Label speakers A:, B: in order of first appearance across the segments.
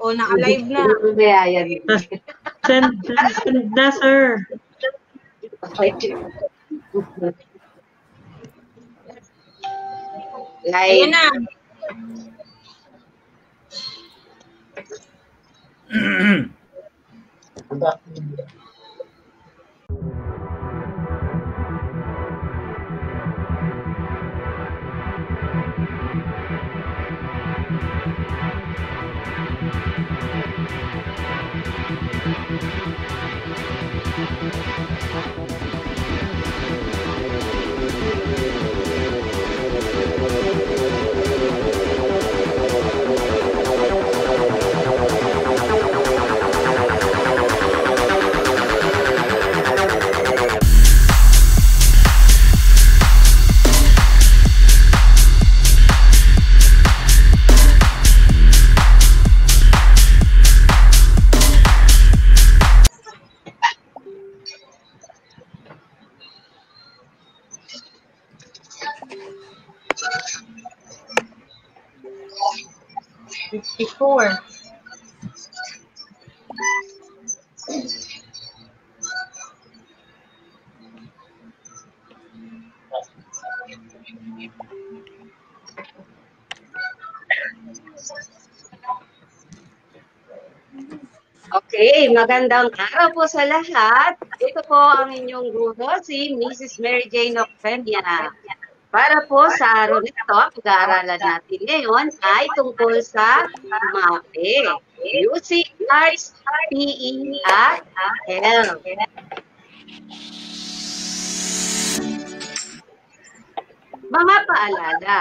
A: O, naka-live na.
B: Bayayan.
C: Send, send, send na, sir.
A: Ayan
B: Live.
A: na. Fifty-four.
B: Magandang araw po sa lahat. Ito po ang inyong guro, si Mrs. Mary Jane Ocfemia. Para po sa araw nito, pag-aaralan natin ngayon ay tungkol sa MAPE. Music, Arts, PE, at Health. Mga paalala.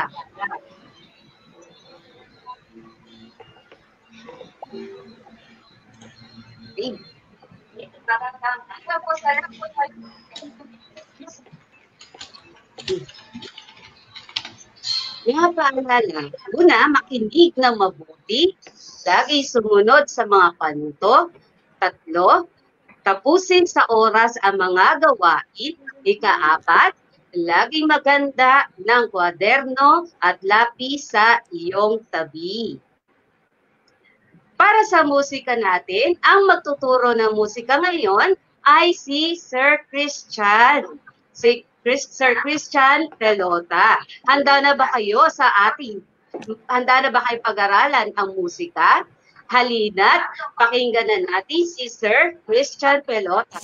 B: Lahat. Mga paalala, una, makinig ng mabuti, lagi sumunod sa mga panto, tatlo, tapusin sa oras ang mga gawain, ikaapat, laging maganda ng kwaderno at lapis sa iyong tabi. Sa musika natin, ang magtuturo ng musika ngayon ay si Sir Christian. Si Chris, Sir Christian Pelota. Handa na ba kayo sa ating handa na ba kayo pag-aralan ang musika? Halina't pakinggan na natin si Sir Christian Pelota.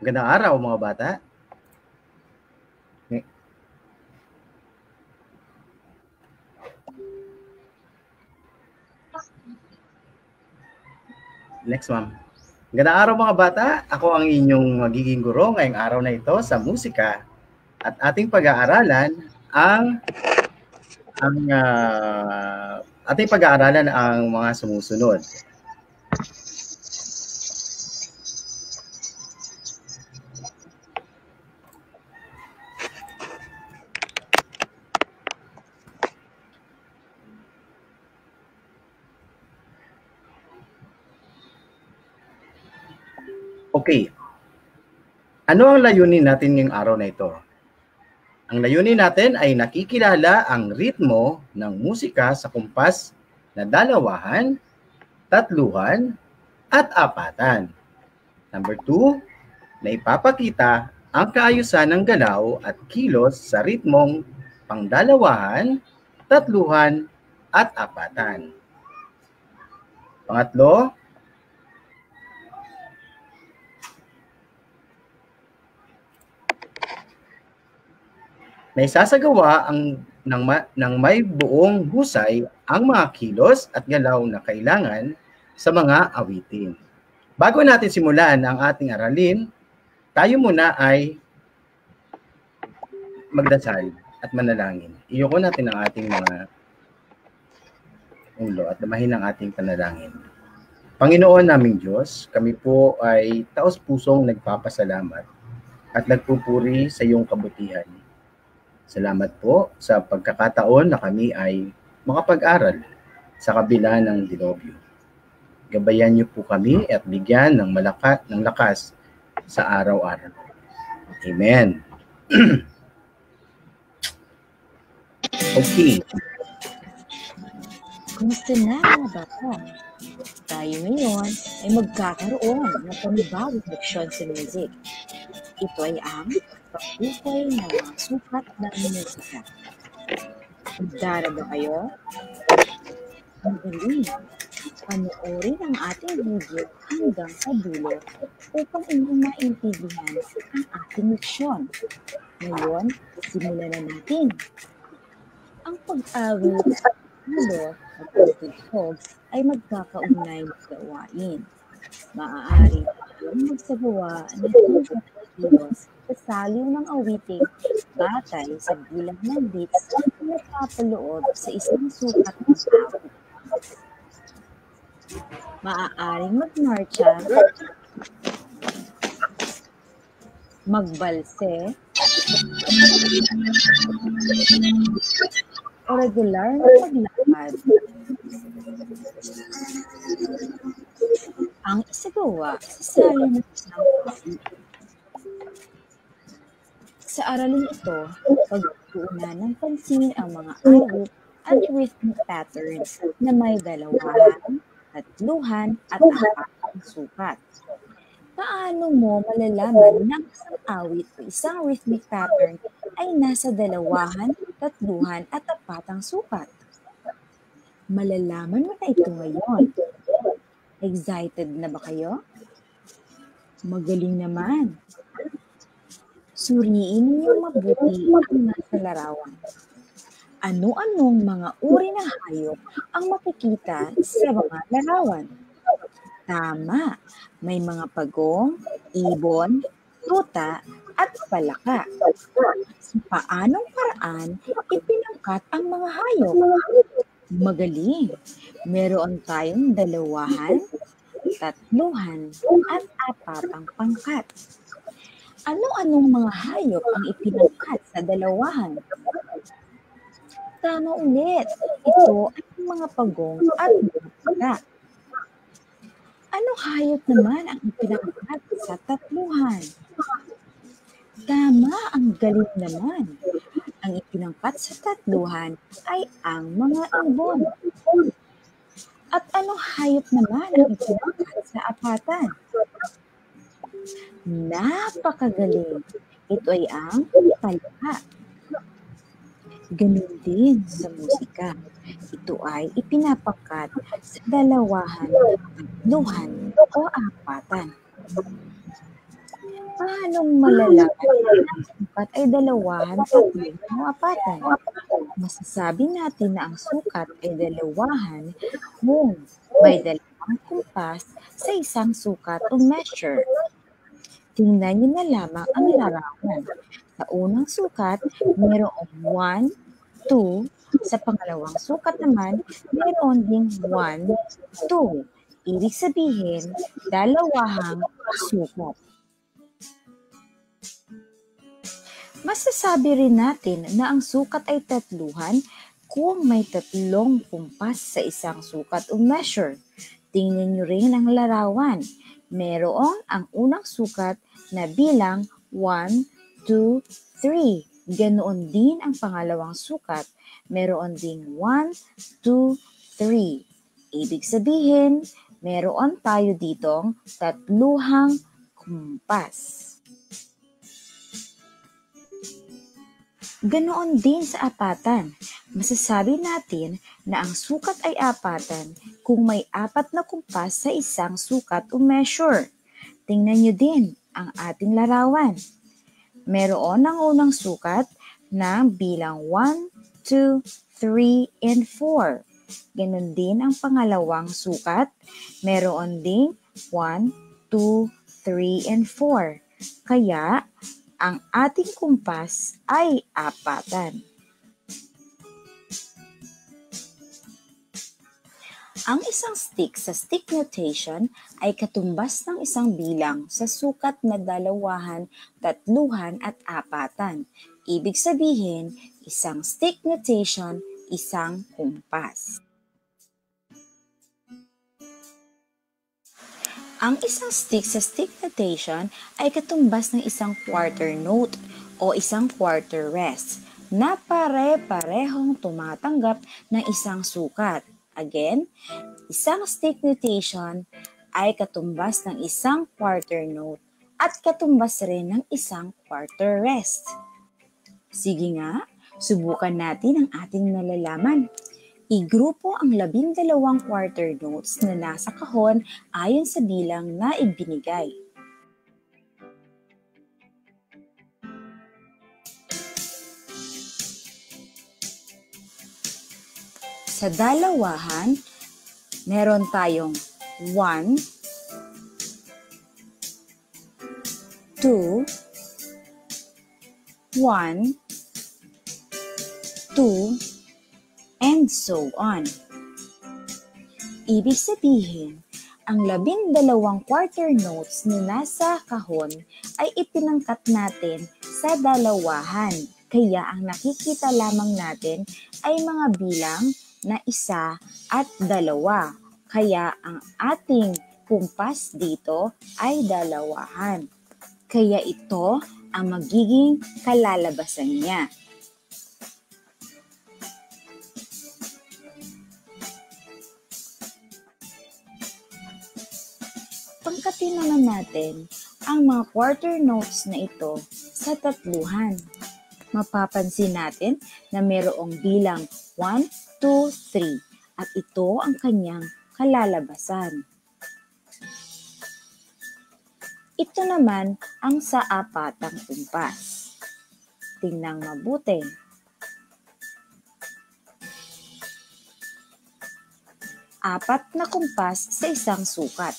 D: Magandang araw mga bata. Okay. Next ma'am. Magandang araw mga bata. Ako ang inyong magiging guro ngayong araw na ito sa musika. At ating pag-aaralan ang ang ah, ating pag-aaralan ang mga sumusunod. Okay. Ano ang layunin natin ngayong araw na ito? Ang layunin natin ay nakikilala ang ritmo ng musika sa kumpas na dalawahan, tatluhan, at apatan. Number two, na ipapakita ang kaayusan ng galaw at kilos sa ritmong pangdalawahan, tatluhan, at apatan. Pangatlo, na isasagawa ang ng, ma, ng may buong husay ang mga kilos at galaw na kailangan sa mga awitin. Bago natin simulan ang ating aralin, tayo muna ay magdasal at manalangin. Iyoko natin ang ating mga ulo at damahin ang ating panalangin. Panginoon naming Diyos, kami po ay taos-pusong nagpapasalamat at nagpupuri sa iyong kabutihan. Salamat po sa pagkakataon na kami ay makapag-aral sa kabila ng dilobyo. Gabayan niyo po kami at bigyan ng malaka, ng lakas sa araw-araw. Amen. okay.
E: Kumusta na mga bata? Tayo ngayon ay magkakaroon ng panibagong leksyon sa music. Ito ay ang pagpupay ng mga sukat ng musika. Ba kayo? Magaling! Panoorin ang ating video hanggang sa dulo upang inyong maintindihan ang ating leksyon. Ngayon, simulan na natin. Ang pag-awit halo at pagtugtog ay magkakaugnay na gawain. Maaari kang magsagawa ng kilos sa saliw ng awiting batay sa bilang ng beats na napapaloob sa isang sukat ng awit. Maaaring magmarcha, magbalse, o regular na paglakad. Ang isagawa sa sali ng isang. Sa aralin ito, pagtuunan ng pansin ang mga awit at rhythmic patterns na may dalawahan, tatluhan, at apatang sukat. Paano mo malalaman ang isang awit o isang rhythmic pattern ay nasa dalawahan, tatluhan, at apatang sukat? Malalaman mo na ito ngayon. Excited na ba kayo? Magaling naman. Suriin niyo mabuti ang nasa larawan. Ano-anong mga uri ng hayop ang makikita sa mga larawan? Tama, may mga pagong, ibon, tuta, at palaka. Sa paanong paraan ipinangkat ang mga hayop? Magaling! Meron tayong dalawahan, tatluhan, at apat ang pangkat. Ano-anong mga hayop ang ipinangkat sa dalawahan? Tama ulit. Ito ay mga pagong at pala. Anong hayop naman ang ipinangkat sa tatluhan? Tama, ang galing naman. Ang ipinangkat sa tatluhan ay ang mga ibon. At anong hayop naman ang ipinangkat sa apatan? Napakagaling. Ito ay ang palaka. Ganun din sa musika. Ito ay ipinapangkat sa dalawahan, tatluhan, o apatan. Paano malalaman ang sukat ay dalawahan, tatluhan, o apatan? Masasabi natin na ang sukat ay dalawahan kung may dalawang kumpas sa isang sukat o measure. Tingnan niyo na lamang ang larawan. Sa unang sukat, mayroong 1, 2. Sa pangalawang sukat naman, mayroon ding 1, 2. Ibig sabihin, dalawahang sukat. Masasabi rin natin na ang sukat ay tatluhan kung may tatlong kumpas sa isang sukat o measure. Tingnan niyo rin ang larawan. Merong ang unang sukat na bilang 1, 2, 3. Ganoon din ang pangalawang sukat. Meron ding 1, 2, 3. Ibig sabihin, meron tayo ditong tatluhang kumpas. Ganoon din sa apatan. Masasabi natin na ang sukat ay apatan kung may apat na kumpas sa isang sukat o measure. Tingnan nyo din ang ating larawan. Meron ang unang sukat na bilang 1, 2, 3, and 4. Ganon din ang pangalawang sukat. Meron ding 1, 2, 3, and 4. Kaya, ang ating kumpas ay apatan. Ang isang stick sa stick notation ay katumbas ng isang bilang sa sukat na dalawahan, tatluhan at apatan. Ibig sabihin, isang stick notation, isang kumpas. Ang isang stick sa stick notation ay katumbas ng isang quarter note o isang quarter rest na pare-parehong tumatanggap ng isang sukat. Again, isang stick notation ay katumbas ng isang quarter note at katumbas rin ng isang quarter rest. Sige nga, subukan natin ang ating nalalaman. Igrupo ang labindalawang quarter notes na nasa kahon ayon sa bilang na ibinigay. Sa dalawahan, meron tayong 1, 2, 1, 2, and so on. Ibig sabihin, ang labindalawang quarter notes na nasa kahon ay ipinangkat natin sa dalawahan. Kaya ang nakikita lamang natin ay mga bilang na isa at dalawa. Kaya ang ating kumpas dito ay dalawahan. Kaya ito ang magiging kalalabasan niya. Pangkatin naman natin ang mga quarter notes na ito sa tatluhan. Mapapansin natin na mayroong bilang 1, 2, 3 at ito ang kanyang kalalabasan. Ito naman ang sa apatang kumpas. Tingnan mabuti. Apat na kumpas sa isang sukat.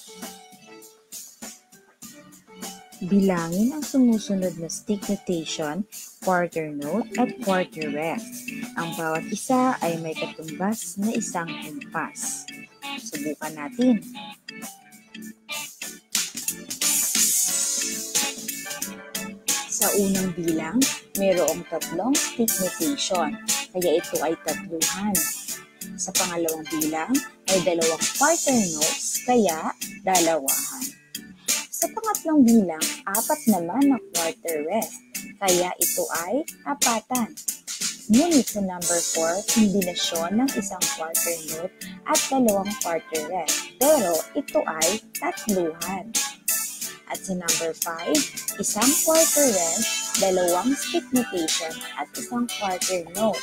E: Bilangin ang sumusunod na stick notation, quarter note at quarter rest. Ang bawat isa ay may katumbas na isang kumpas. Subukan natin. Sa unang bilang, mayroong tatlong stick notation, kaya ito ay tatluhan. Sa pangalawang bilang, ay dalawang quarter notes, kaya dalawahan. Sa pangatlong bilang, apat naman na quarter rest, kaya ito ay apatan. Ngunit sa number 4, kombinasyon ng isang quarter note at dalawang quarter rest, pero ito ay tatluhan. At sa number 5, isang quarter rest, dalawang stick notation at isang quarter note,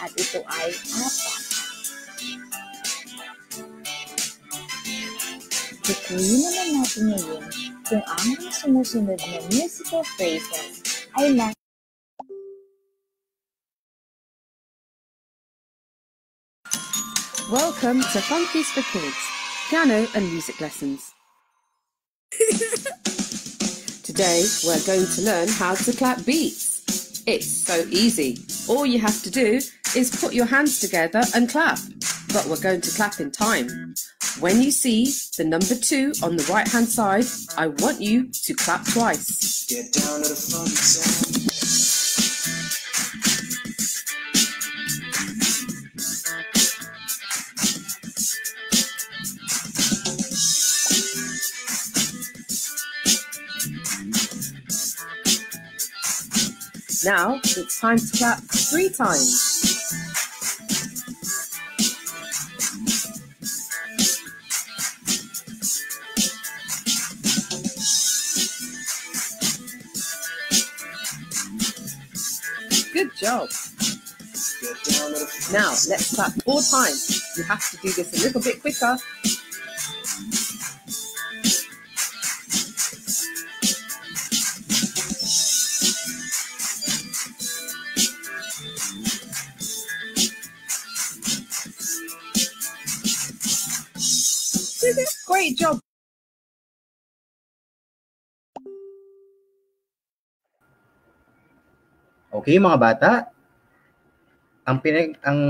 E: at ito ay apat. Tukuyin naman natin ngayon kung ang mga sumusunod na musical phrases ay na
F: Welcome to Funkies for Kids, piano and music lessons. Today we're going to learn how to clap beats. It's so easy. All you have to do is put your hands together and clap. But we're going to clap in time. When you see the number two on the right hand side, I want you to clap twice. Now it's time to clap three times. Good job. Now let's clap four times. You have to do this a little bit quicker.
D: Okay mga bata, ang pinag ang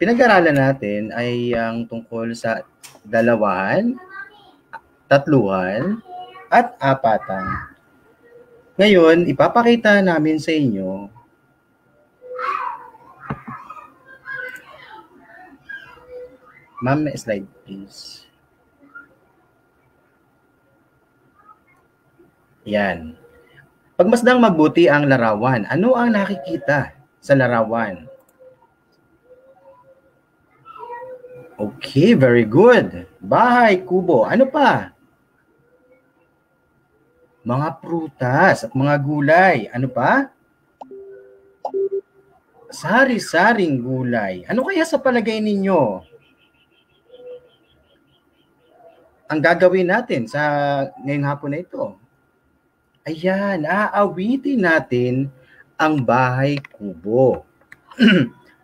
D: pinag-aralan natin ay ang tungkol sa dalawahan, tatluhan, at apatan. Ngayon, ipapakita namin sa inyo Ma'am, slide please.
G: Yan. Pagmasdang mabuti ang larawan. Ano ang nakikita sa larawan? Okay, very good. Bahay, kubo. Ano pa? Mga prutas at mga gulay. Ano pa? Sari-saring gulay. Ano kaya sa palagay ninyo? Ang gagawin natin sa ngayong hapon na ito. Ayan, aawitin natin ang bahay kubo.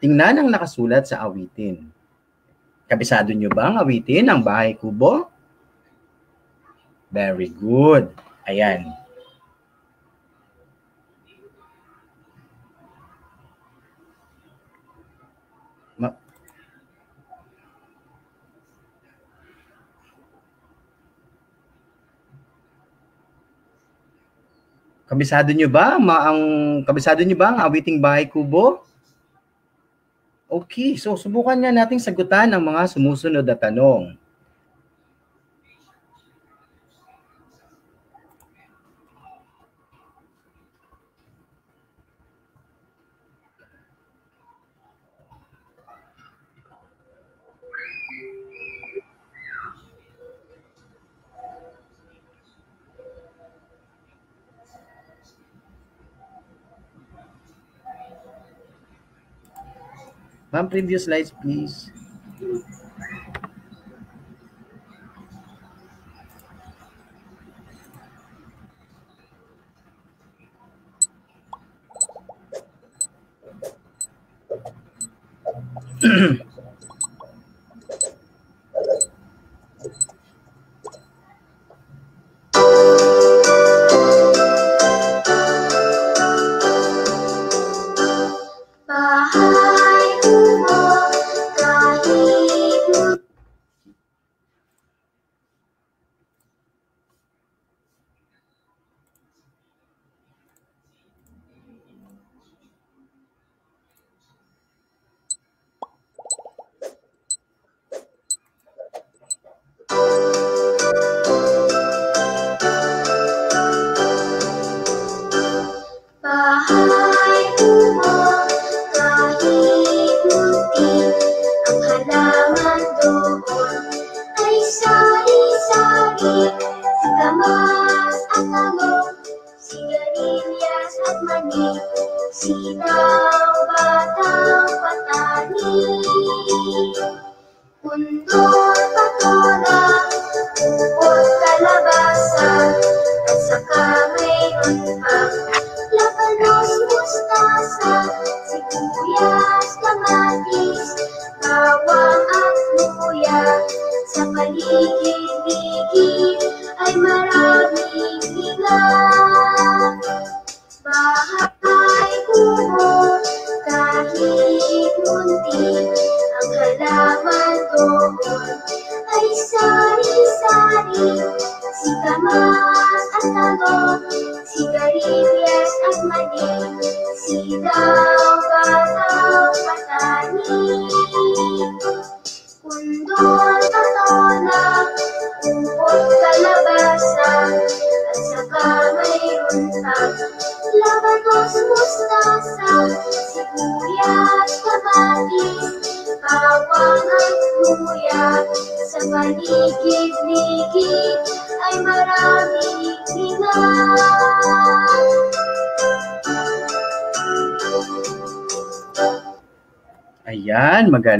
G: Tingnan ang nakasulat sa awitin. Kabisado nyo ba ang awitin ng bahay kubo? Very good. Ayan. Kabisado nyo ba ma ang kabisado nyo ba ang awiting bahay kubo? Okay, so subukan nga nating sagutan ang mga sumusunod na tanong. Ma'am, previous slides please.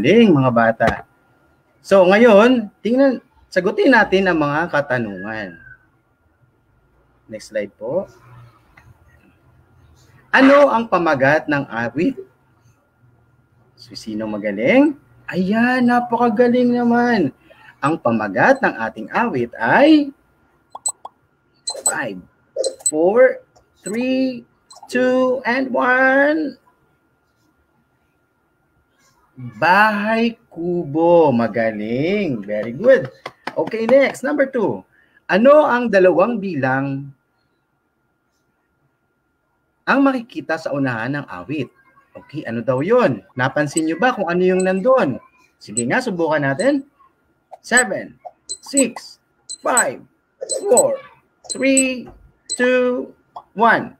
G: Ayan, magaling mga bata. So ngayon, tingnan, sagutin natin ang mga katanungan. Next slide po. Ano ang pamagat ng awit? So, sino magaling? Ayan, napakagaling naman. Ang pamagat ng ating awit ay 5, 4, 3, 2, and 1. Bahay kubo. Magaling. Very good. Okay, next. Number two. Ano ang dalawang bilang ang makikita sa unahan ng awit? Okay, ano daw yon? Napansin nyo ba kung ano yung nandun? Sige nga, subukan natin. 7, 6, 5, 4, 3,
D: two, one.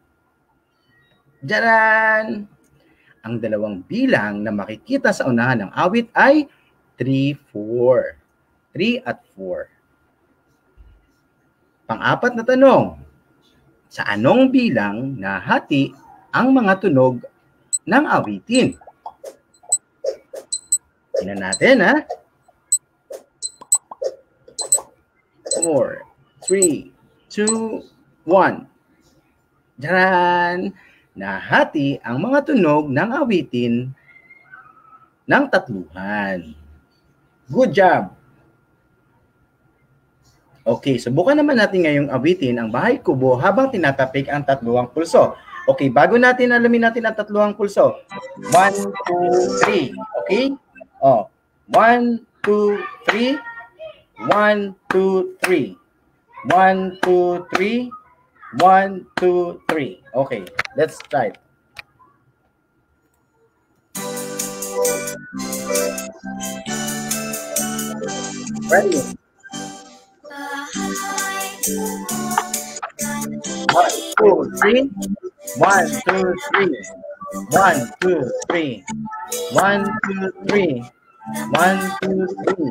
D: Jaran! Ang dalawang bilang na makikita sa unahan ng awit ay 3, 4. 3 at 4. Pang-apat na tanong. Sa anong bilang nahati ang mga tunog ng awitin? Tingnan natin, ha? 4, 3, 2, 1. Diyan! Nahati ang mga tunog ng awitin ng tatluhan. Good job! Okay, subukan naman natin ngayong awitin ang bahay kubo habang tinatapik ang tatluang pulso. Okay, bago natin alamin natin ang tatluang pulso. 1, 2, 3. Okay? Oh, 1, 2, 3. 1, 2, 3. 1, 2, 3. 1, 2, 3. Okay, let's try it. Ready? One, two, three. One, two, three. One, two, three. One, two, three. One, two, three.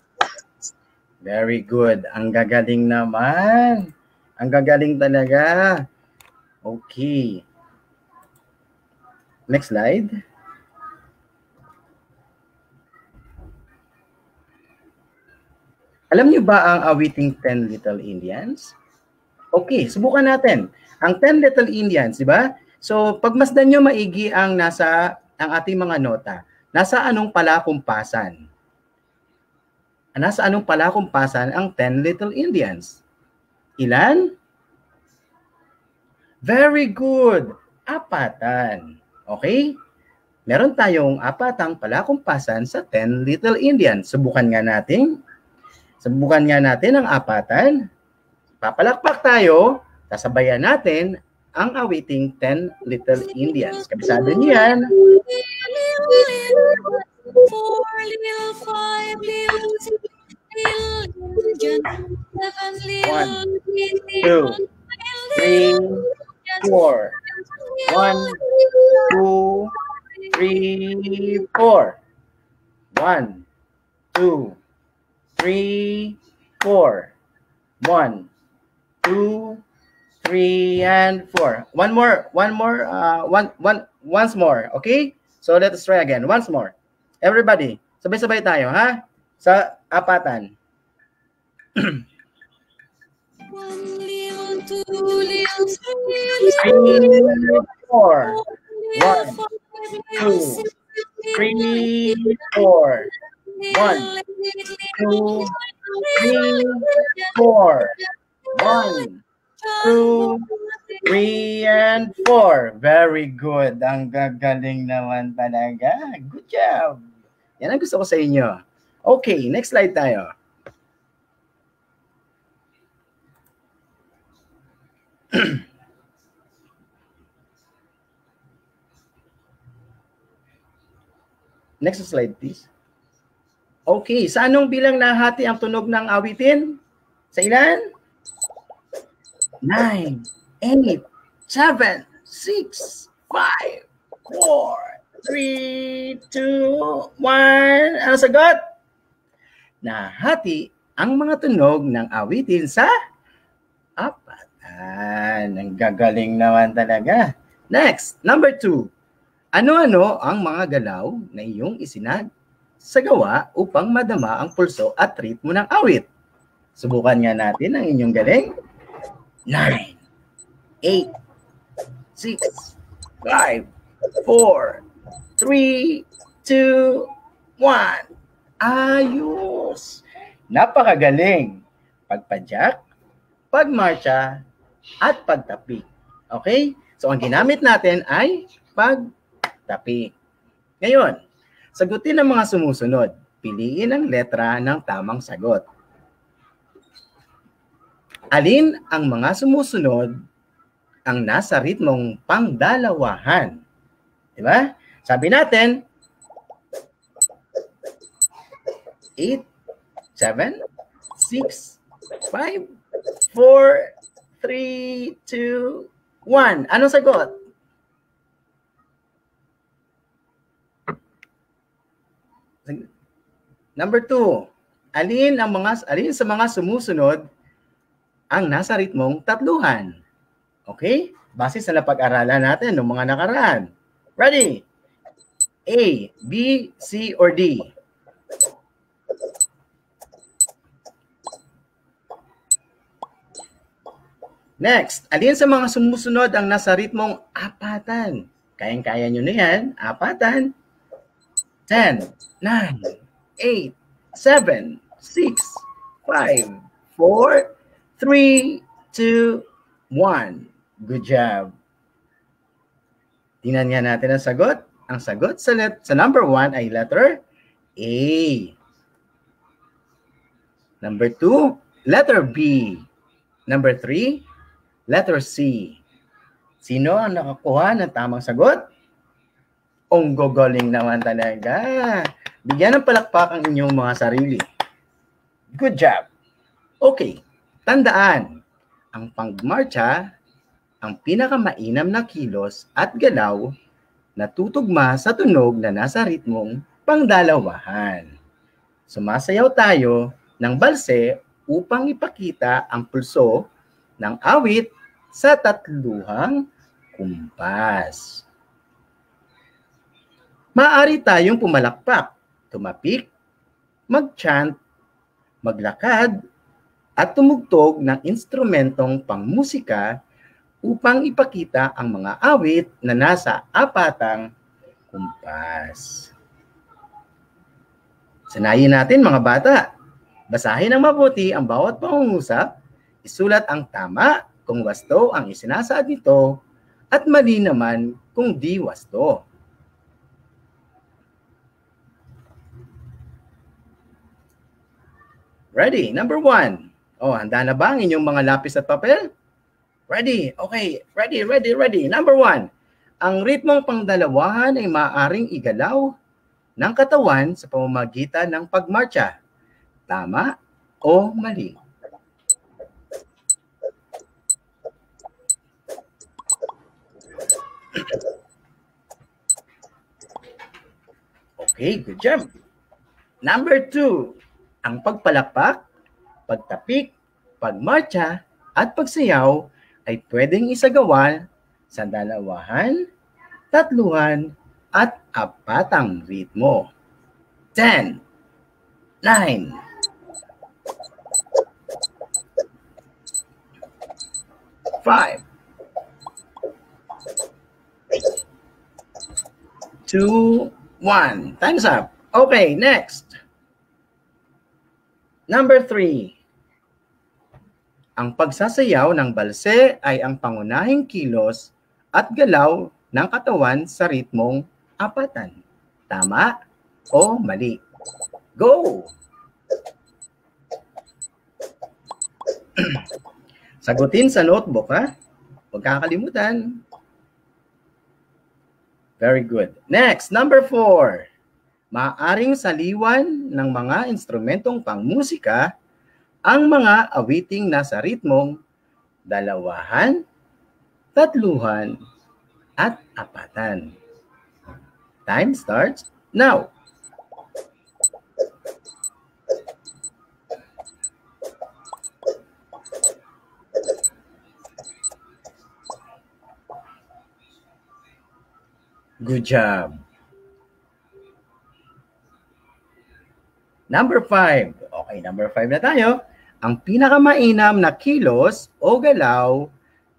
D: Very good. Ang gagaling naman. Ang gagaling talaga. Okay. Next slide. Alam niyo ba ang awiting 10 Little Indians? Okay, subukan natin. Ang 10 Little Indians, di ba? So, pagmasdan nyo maigi ang nasa ang ating mga nota. Nasa anong palakumpasan? Nasa anong palakumpasan ang 10 Little Indians? Ilan? Very good. Apatan. Okay? Meron tayong apatang palakumpasan sa 10 Little Indians. Subukan nga natin. Subukan nga natin ang apatan. Papalakpak tayo. Sasabayan natin ang awiting 10 Little Indians. Kabisado niyo yan.
H: Four little, five little, six little seven
D: One,
H: little
D: two, three, four. One, two, three, four. One, two, three, four. One, two, three, and four. One more, one more, uh, one, one, once more. Okay? So let us try again. Once more. Everybody, sabay-sabay tayo, ha? Sa apatan. Four. One, two, Three, four. One,
H: two,
D: three, four. One, two, three, and four. Very good. Ang gagaling naman talaga. Good job. Yan ang gusto ko sa inyo. Okay, next slide tayo. Next slide, please. Okay, sa anong bilang nahati ang tunog ng awitin? Sa ilan? 9, 8, 7, 6, 5, 4, 3, 2, 1. Ano sagot? Nahati ang mga tunog ng awitin sa apatan. Ang gagaling naman talaga. Next, number 2. Ano-ano ang mga galaw na iyong isinag sa gawa upang madama ang pulso at ritmo ng awit? Subukan nga natin ang inyong galing. 9, 8, 6, 5, 4, 3, 2, 1. Ayos! Napakagaling. Pagpadyak, pagmarcha, at pagtapik. Okay? So, ang ginamit natin ay pagtapik. Ngayon, sagutin ang mga sumusunod. Piliin ang letra ng tamang sagot. Alin ang mga sumusunod ang nasa ritmong pangdalawahan? Di ba? Sabi natin, 8, 7, 6, 5, 4, 3, 2, 1. Anong sagot? Number 2. Alin ang mga alin sa mga sumusunod ang nasa ritmong tatluhan? Okay? Base sa napag-aralan natin ng mga nakaraan. Ready? A, B, C, or D? Next, alin sa mga sumusunod ang nasa ritmong apatan? Kayang-kaya nyo na yan. Apatan. 10, 9, 8, 7, 6, 5, 4, 3, 2, 1. Good job. Tingnan nga natin ang sagot. Ang sagot sa, let, sa number 1 ay letter A. Number 2, letter B. Number 3, letter C. Sino ang nakakuha ng tamang sagot? Ang gogoling naman talaga. Bigyan ng palakpak ang inyong mga sarili. Good job. Okay, tandaan, ang pangmarcha, ang pinakamainam na kilos at galaw na tutugma sa tunog na nasa ritmong pangdalawahan. Sumasayaw tayo ng balse upang ipakita ang pulso ng awit sa tatluhang kumpas. Maaari tayong pumalakpak, tumapik, mag-chant, maglakad, at tumugtog ng instrumentong pangmusika upang ipakita ang mga awit na nasa apatang kumpas. Sanayin natin mga bata. Basahin ng mabuti ang bawat pangungusap, isulat ang tama kung wasto ang isinasaad nito at mali naman kung di wasto. Ready? Number one. Oh, handa na ba ang inyong mga lapis at papel? Ready? Okay. Ready, ready, ready. Number one. Ang ritmong pangdalawahan ay maaaring igalaw ng katawan sa pamamagitan ng pagmarcha. Tama o mali? Okay, good job. Number two, ang pagpalakpak, pagtapik, pagmarcha, at pagsayaw ay pwedeng isagawa sa dalawahan, tatluhan, at apatang ritmo. 10, 9, 5, 2, 1. Time's up. Okay, next. Number 3. Ang pagsasayaw ng balse ay ang pangunahing kilos at galaw ng katawan sa ritmong apatan. Tama o mali? Go! Sagutin sa notebook, ha? Huwag kakalimutan. Very good. Next, number four. Maaring saliwan ng mga instrumentong pangmusika ang mga awiting nasa ritmong dalawahan, tatluhan, at apatan. Time starts now. Good job. Number five. Okay, number five na tayo ang pinakamainam na kilos o galaw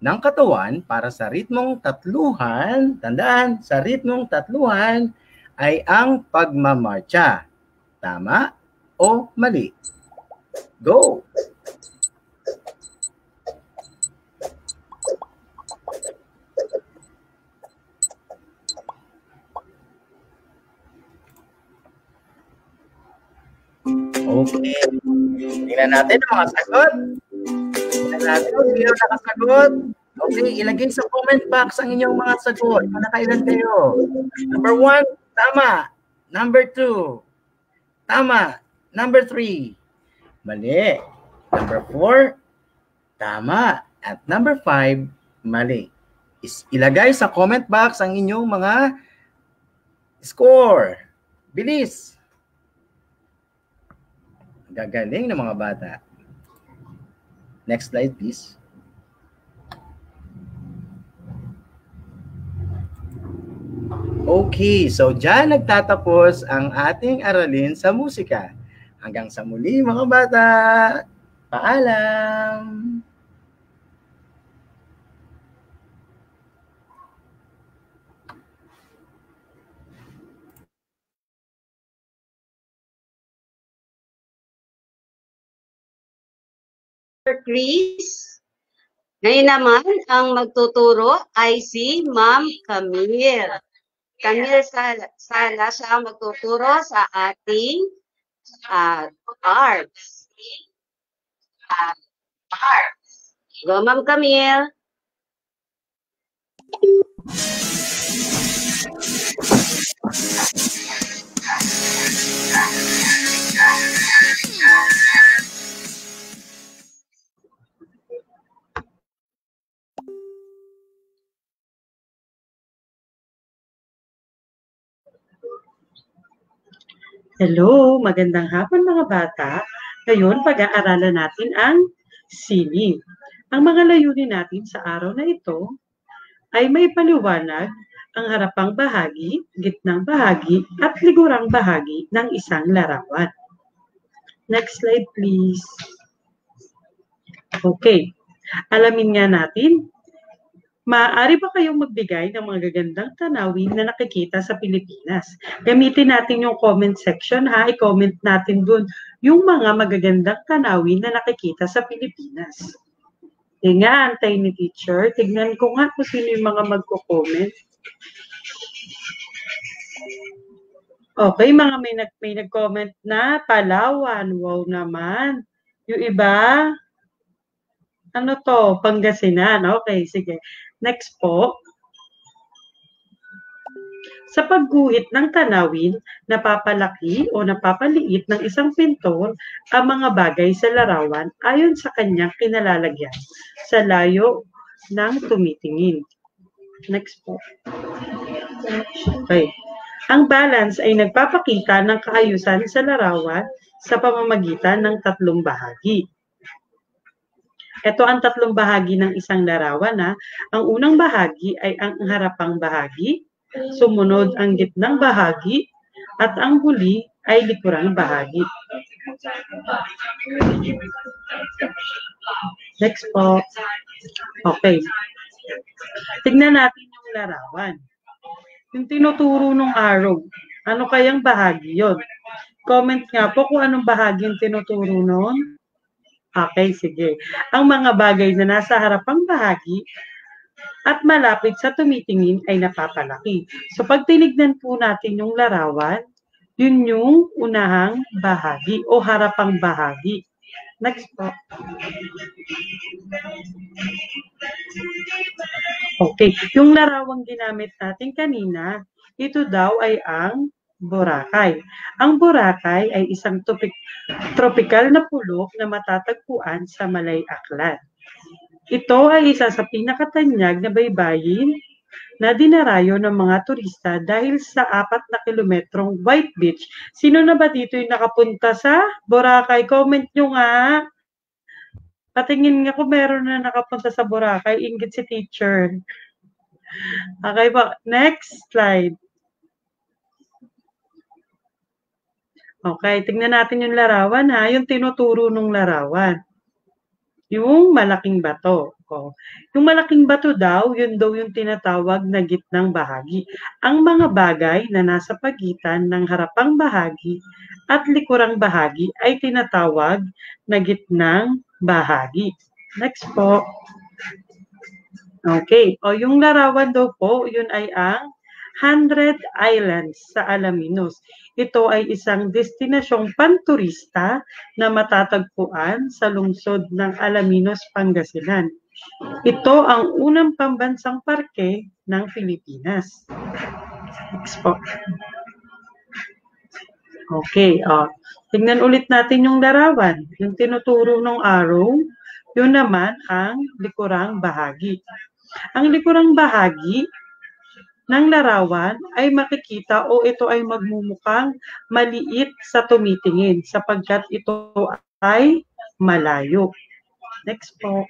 D: ng katawan para sa ritmong tatluhan, tandaan, sa ritmong tatluhan ay ang pagmamarcha. Tama o mali? Go! Okay. Tingnan natin ang mga sagot. Tingnan natin kung sino nakasagot. Okay, ilagay sa comment box ang inyong mga sagot. Kung nakailan kayo. Number one, tama. Number two, tama. Number three, mali. Number four, tama. At number five, mali. Is ilagay sa comment box ang inyong mga score. Bilis. Gagaling ng mga bata. Next slide, please. Okay, so dyan nagtatapos ang ating aralin sa musika. Hanggang sa muli mga bata. Paalam!
B: Chris. Ngayon naman, ang magtuturo ay si Ma'am Camille. Camille Sala, Sala siya ang magtuturo sa ating uh, arts. Uh, arts. Go, Ma'am Camille.
C: Hello, magandang hapon mga bata. Ngayon, pag-aaralan natin ang sining. Ang mga layunin natin sa araw na ito ay may paliwanag ang harapang bahagi, gitnang bahagi, at ligurang bahagi ng isang larawan. Next slide, please. Okay. Alamin nga natin Maaari ba kayong magbigay ng mga gagandang tanawin na nakikita sa Pilipinas? Gamitin natin yung comment section ha, i-comment natin dun yung mga magagandang tanawin na nakikita sa Pilipinas. E nga, antay ni teacher. Tignan ko nga kung sino yung mga magko-comment. Okay, mga may, nag, may nag-comment na Palawan. Wow naman. Yung iba, ano to? Pangasinan. Okay, sige. Next po. Sa pagguhit ng tanawin, napapalaki o napapaliit ng isang pintor ang mga bagay sa larawan ayon sa kanyang kinalalagyan sa layo ng tumitingin. Next po. Okay. Ang balance ay nagpapakita ng kaayusan sa larawan sa pamamagitan ng tatlong bahagi. Ito ang tatlong bahagi ng isang larawan. Ha. Ang unang bahagi ay ang harapang bahagi, sumunod ang gitnang bahagi, at ang huli ay likurang bahagi. Next po. Okay. Tignan natin yung larawan. Yung tinuturo ng arrow. Ano kayang bahagi yon? Comment nga po kung anong bahagi yung tinuturo nun. Okay, sige. Ang mga bagay na nasa harapang bahagi at malapit sa tumitingin ay napapalaki. So pag tinignan po natin yung larawan, yun yung unahang bahagi o harapang bahagi. Next po. Okay, yung larawang ginamit natin kanina, ito daw ay ang Boracay. Ang Boracay ay isang topik, tropical na pulo na matatagpuan sa Malay Aklan. Ito ay isa sa pinakatanyag na baybayin na dinarayo ng mga turista dahil sa apat na kilometrong White Beach. Sino na ba dito yung nakapunta sa Boracay? Comment nyo nga. Patingin nga kung meron na nakapunta sa Boracay. Ingit si teacher. Okay po. Next slide. Okay, tingnan natin yung larawan ha, yung tinuturo ng larawan. Yung malaking bato. O, yung malaking bato daw, yun daw yung tinatawag na gitnang bahagi. Ang mga bagay na nasa pagitan ng harapang bahagi at likurang bahagi ay tinatawag na gitnang bahagi. Next po. Okay, o yung larawan daw po, yun ay ang 100 Islands sa Alaminos. ito ay isang destinasyong panturista na matatagpuan sa lungsod ng Alaminos, Pangasinan. Ito ang unang pambansang parke ng Pilipinas. Next. Okay, oh. Tingnan ulit natin yung larawan. Yung tinuturo ng arrow, yun naman ang likurang bahagi. Ang likurang bahagi ng larawan ay makikita o ito ay magmumukhang maliit sa tumitingin sapagkat ito ay malayo. Next po.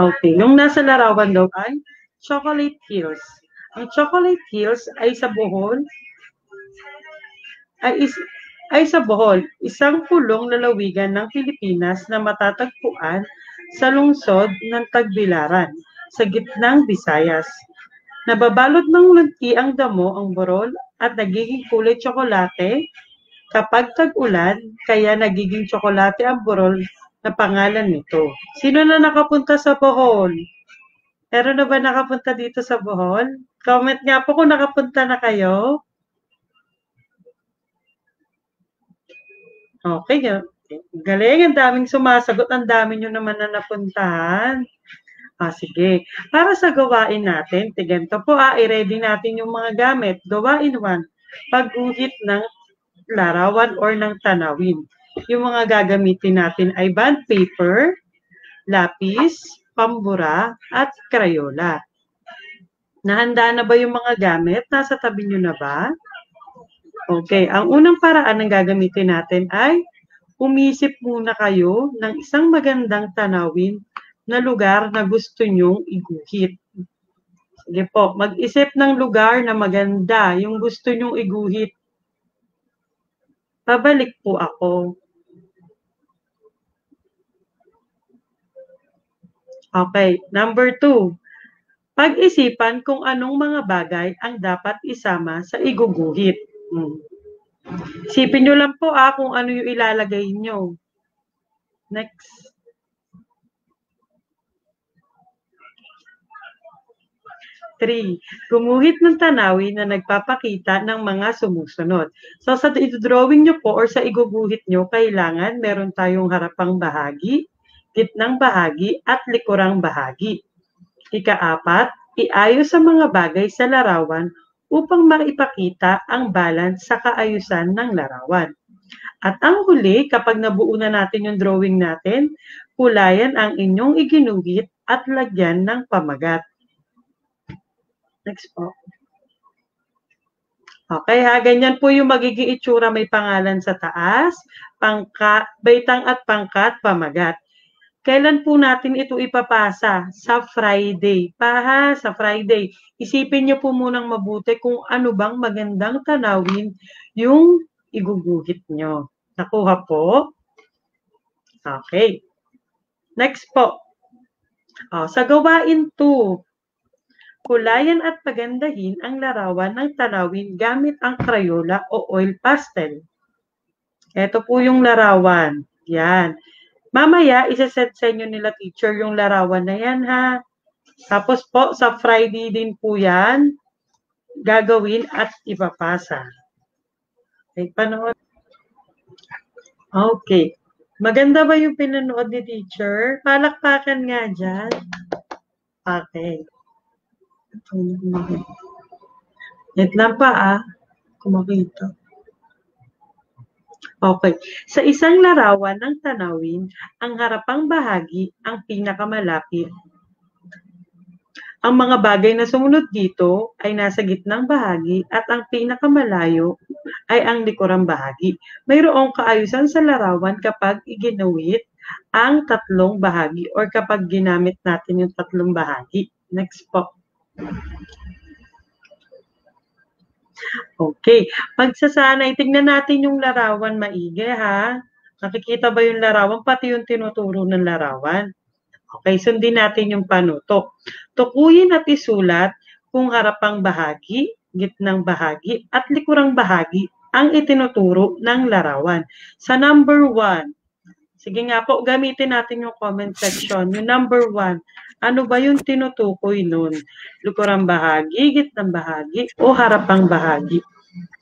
C: Okay, yung nasa larawan daw ay Chocolate Hills. Ang Chocolate Hills ay sa Bohol ay is, ay sa Bohol, isang pulong lalawigan ng Pilipinas na matatagpuan sa lungsod ng Tagbilaran, sa gitnang Visayas. Nababalot ng lunti ang damo ang borol at nagiging kulay tsokolate kapag tag-ulan, kaya nagiging tsokolate ang borol na pangalan nito. Sino na nakapunta sa Bohol? Meron na ba nakapunta dito sa Bohol? Comment nga po kung nakapunta na kayo. Okay, galing. Ang daming sumasagot. Ang dami nyo naman na napuntahan. Ah, sige. Para sa gawain natin, tiganto po ah, i-ready natin yung mga gamit. Gawain 1, pagguhit ng larawan or ng tanawin. Yung mga gagamitin natin ay bond paper, lapis, pambura, at crayola. Nahanda na ba yung mga gamit? Nasa tabi nyo na ba? Okay, ang unang paraan ng gagamitin natin ay umisip muna kayo ng isang magandang tanawin na lugar na gusto nyong iguhit. Sige po, mag-isip ng lugar na maganda, yung gusto nyong iguhit. Pabalik po ako. Okay, number two. Pag-isipan kung anong mga bagay ang dapat isama sa iguguhit. Hmm. Isipin nyo lang po ah, kung ano yung ilalagay nyo. Next. Three, gumuhit ng tanawin na nagpapakita ng mga sumusunod. So sa drawing nyo po or sa iguguhit nyo, kailangan meron tayong harapang bahagi, gitnang bahagi, at likurang bahagi. Ikaapat, iayos sa mga bagay sa larawan upang maipakita ang balance sa kaayusan ng larawan. At ang huli, kapag nabuo na natin yung drawing natin, kulayan ang inyong iginuhit at lagyan ng pamagat. Next po. Okay ha, ganyan po yung magiging itsura. May pangalan sa taas, pangka, baitang at pangkat, pamagat. Kailan po natin ito ipapasa? Sa Friday. Pa ha, sa Friday. Isipin niyo po munang mabuti kung ano bang magandang tanawin yung iguguhit nyo. Nakuha po? Okay. Next po. Oh, sa gawain 2, kulayan at pagandahin ang larawan ng tanawin gamit ang crayola o oil pastel. Ito po yung larawan. Yan. Mamaya, isa-set sa inyo nila teacher yung larawan na yan ha. Tapos po, sa Friday din po yan, gagawin at ipapasa. Okay, panood. Okay. Maganda ba yung pinanood ni teacher? Palakpakan nga dyan. Okay. Wait lang pa ah. Kumakita. Okay. Sa isang larawan ng tanawin, ang harapang bahagi ang pinakamalapit. Ang mga bagay na sumunod dito ay nasa gitnang bahagi at ang pinakamalayo ay ang likurang bahagi. Mayroong kaayusan sa larawan kapag iginawit ang tatlong bahagi or kapag ginamit natin yung tatlong bahagi. Next po. Okay. Pagsasanay, tignan natin yung larawan maigi ha. Nakikita ba yung larawan? Pati yung tinuturo ng larawan. Okay, sundin natin yung panuto. Tukuyin at isulat kung harapang bahagi, gitnang bahagi, at likurang bahagi ang itinuturo ng larawan. Sa number one, Sige nga po, gamitin natin yung comment section. Yung number one, ano ba yung tinutukoy nun? Lukurang bahagi, gitnang bahagi, o harapang bahagi?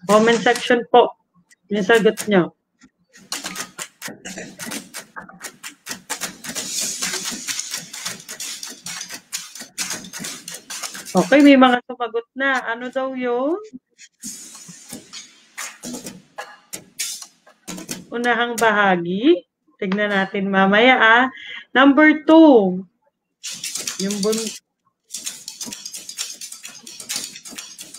C: Comment section po. Yung sagot nyo. Okay, may mga sumagot na. Ano daw yun? Unahang bahagi. Tignan natin mamaya ah. Number two. Yung bun...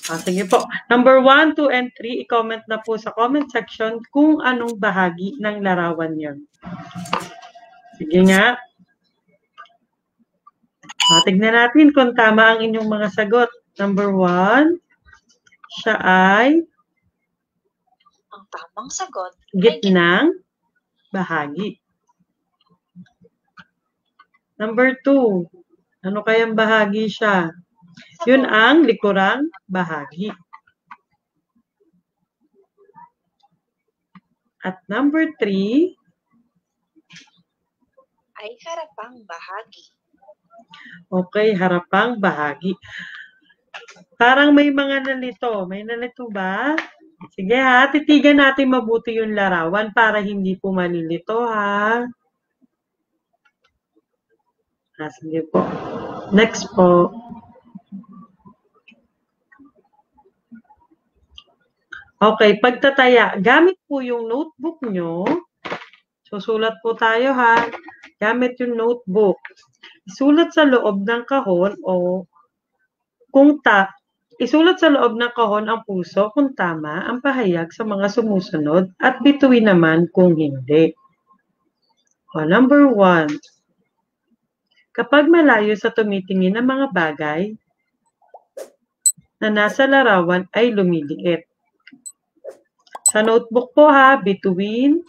C: Ah, sige po. Number 1, 2, and 3, i-comment na po sa comment section kung anong bahagi ng larawan yon. Sige nga. Ah, tignan natin kung tama ang inyong mga sagot. Number 1, siya ay
I: Ang tamang sagot
C: gitnang bahagi. Number 2, ano kayang bahagi siya? Yun ang likurang bahagi. At number 3,
I: ay harapang bahagi.
C: okay, harapang bahagi. Parang may mga nalito. May nalito ba? Sige ha, titigan natin mabuti yung larawan para hindi po malilito ha. Ah, sige po. Next po. Okay, pagtataya, gamit po yung notebook nyo. Susulat po tayo ha. Gamit yung notebook. Isulat sa loob ng kahon o kung ta isulat sa loob ng kahon ang puso kung tama ang pahayag sa mga sumusunod at bituin naman kung hindi. O, number one, kapag malayo sa tumitingin ng mga bagay na nasa larawan ay lumiliit. Sa notebook po ha, bituin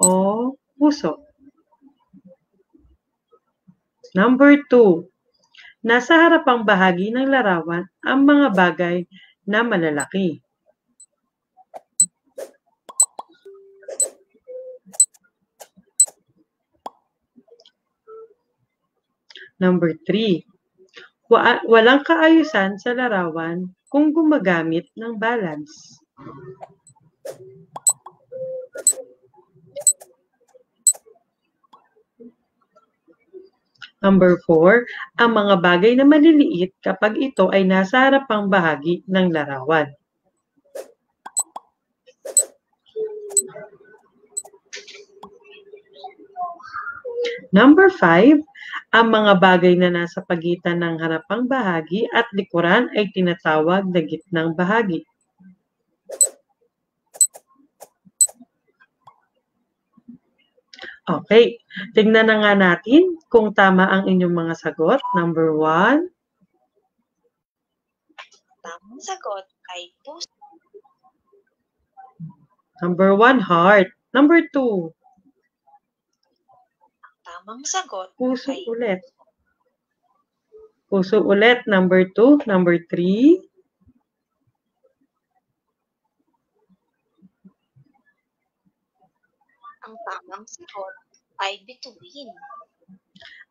C: o puso. Number two, nasa harapang bahagi ng larawan ang mga bagay na malalaki. Number three, wa- walang kaayusan sa larawan kung gumagamit ng balance. Number four, ang mga bagay na maliliit kapag ito ay nasa harapang bahagi ng larawan. Number five, ang mga bagay na nasa pagitan ng harapang bahagi at likuran ay tinatawag na gitnang bahagi. Okay, tignan na nga natin kung tama ang inyong mga sagot. Number one,
I: Tamang sagot ay puso.
C: number one, heart. Number two,
I: Tamang sagot
C: puso
I: ay
C: ulit. Puso ulit. Number two, number three,
I: ang tamang sagot ay bituin.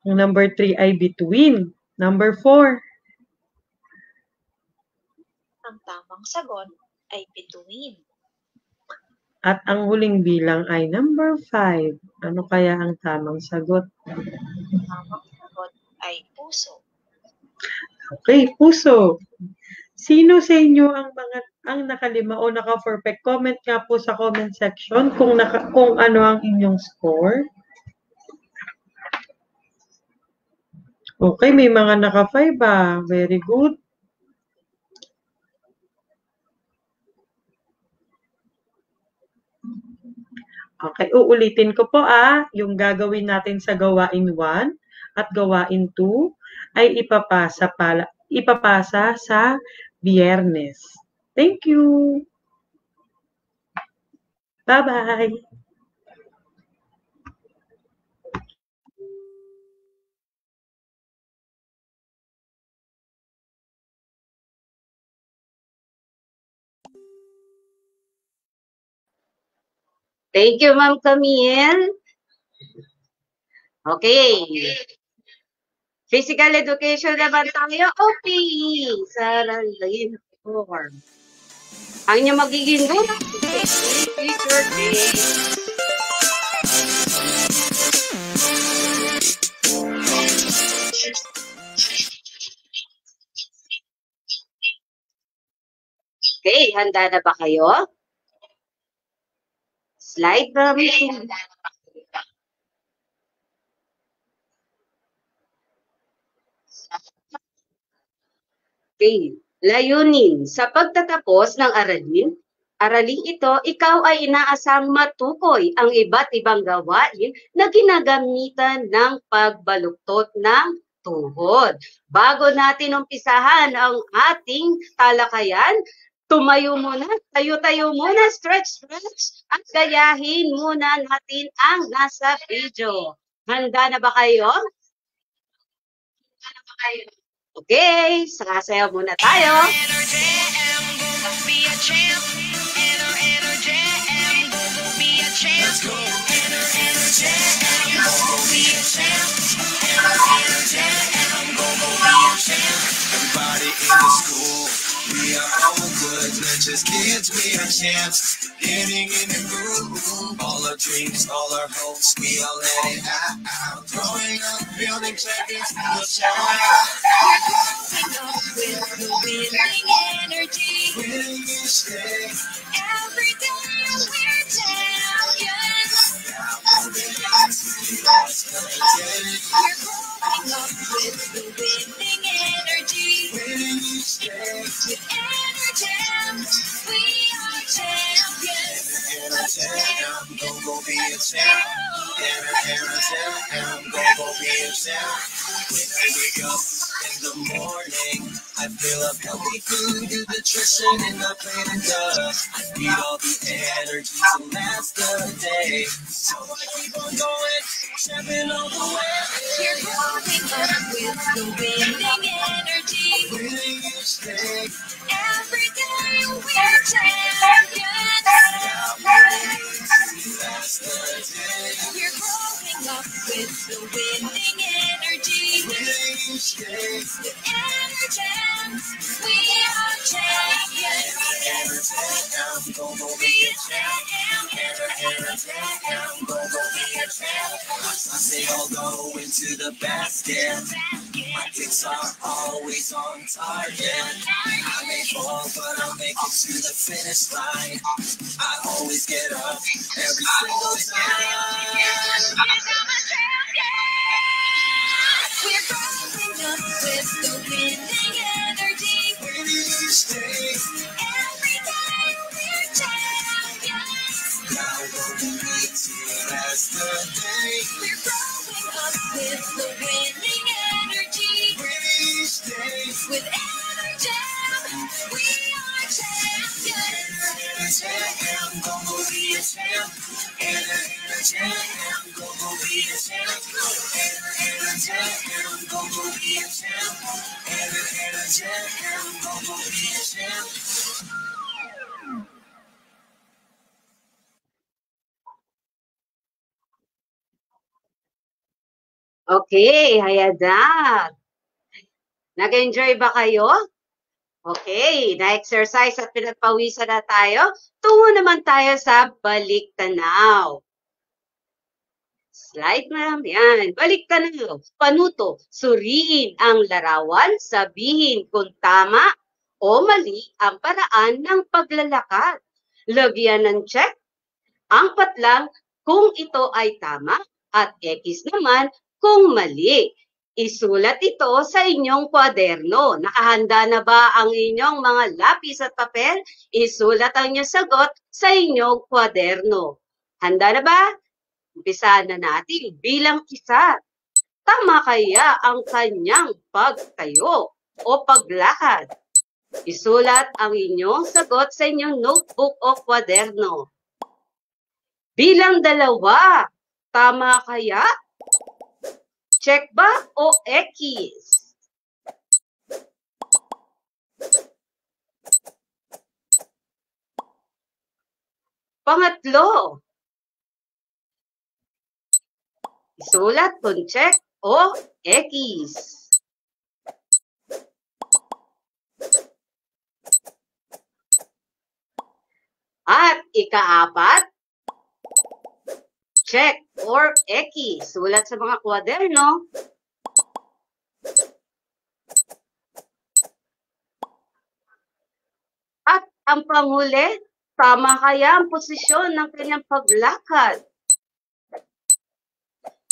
C: ang number three ay between. Number four,
I: Ang tamang sagot ay bituin.
C: at ang huling bilang ay number five. Ano kaya ang tamang sagot?
I: Ang tamang sagot ay puso.
C: Okay, puso. Sino sa inyo ang mga ang nakalima o naka-perfect? Comment nga po sa comment section kung naka, kung ano ang inyong score. Okay, may mga naka-5 ah. Very good. Okay, uulitin ko po ah, yung gagawin natin sa gawain 1 at gawain 2 ay ipapasa pala, ipapasa sa biyernes. Thank you. Bye-bye.
B: Thank you, Ma'am Camille. Okay. Physical education naman tayo. Okay. Saralin form. Ang inyong magiging guro, teacher. Okay, handa na ba kayo? Slide namin. Okay. Layunin. Sa pagtatapos ng aralin, araling ito, ikaw ay inaasang matukoy ang iba't ibang gawain na ginagamitan ng pagbaluktot ng tuhod. Bago natin umpisahan ang ating talakayan, tumayo muna, tayo-tayo muna, stretch, stretch, at gayahin muna natin ang nasa video. Handa na ba kayo? Handa na ba kayo? Okay, sasayaw muna tayo.
J: Everybody in the school, we are all good. Not just kids, we are champs. Getting in the groove. All our dreams, all our hopes, we all let it out. Growing up, building champions, we'll shout.
H: with the winning energy.
J: Winning each day.
H: Every day we're champions. We're growing up with the winning energy
J: energy. When you stand
H: with energy, we are champions.
J: Energy, go go be yourself. Energy, go go be yourself. When I wake up in the morning, I fill up healthy food, do nutrition in the plain and dust. I need all the energy to last the day. So I keep on going, stepping all the way.
H: We're growing up with the winning energy.
J: Winning each day.
H: Every day we're champions.
J: Last the day.
H: We're growing up with the winning energy.
J: Winning each day.
H: Energem, we are champions.
J: I'm gonna be a champ. Anna, Anna, I'm gonna be a champ. I say I'll go into the basket. My kicks are always on target. I may fall, but I'll make it to the finish line. I always get up every single time.
H: We're growing up with the winning energy.
J: Winning.
H: Every day we're champions. We're growing up with the winning energy.
J: Winning.
H: With we are champions.
B: Okay, hayada. Nag-enjoy ba kayo? Okay, na-exercise at pinagpawisan na tayo. Tungo naman tayo sa balik tanaw. Slide na yan. Balik tanaw. Panuto. Suriin ang larawan. Sabihin kung tama o mali ang paraan ng paglalakad. Lagyan ng check. Ang patlang kung ito ay tama at X naman kung mali. Isulat ito sa inyong kwaderno. Nakahanda na ba ang inyong mga lapis at papel? Isulat ang inyong sagot sa inyong kwaderno. Handa na ba? Umpisahan na natin bilang isa. Tama kaya ang kanyang pagtayo o paglakad? Isulat ang inyong sagot sa inyong notebook o kwaderno. Bilang dalawa, tama kaya Check ba o X? Pangatlo, Isulat kung check o X. At ikaapat, check or X. Sulat sa mga kwaderno. At ang panghuli, tama kaya ang posisyon ng kanyang paglakad.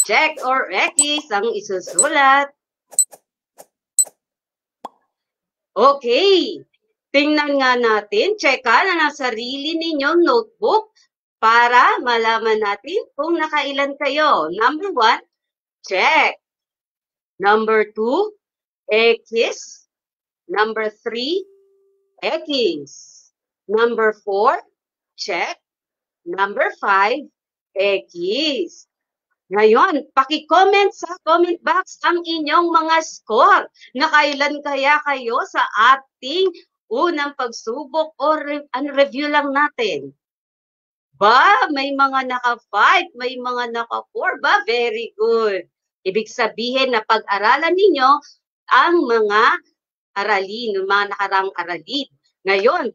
B: Check or X ang isusulat. Okay. Tingnan nga natin, checkan na ang sarili ninyong notebook para malaman natin kung nakailan kayo. Number one, check. Number two, X. Number three, X. Number four, check. Number five, X. Ngayon, paki-comment sa comment box ang inyong mga score. Nakailan kaya kayo sa ating unang pagsubok o re- ano, review lang natin? Ba, may mga naka-5, may mga naka-4 ba? Very good. Ibig sabihin na pag-aralan ninyo ang mga aralin, mga nakarang aralin. Ngayon,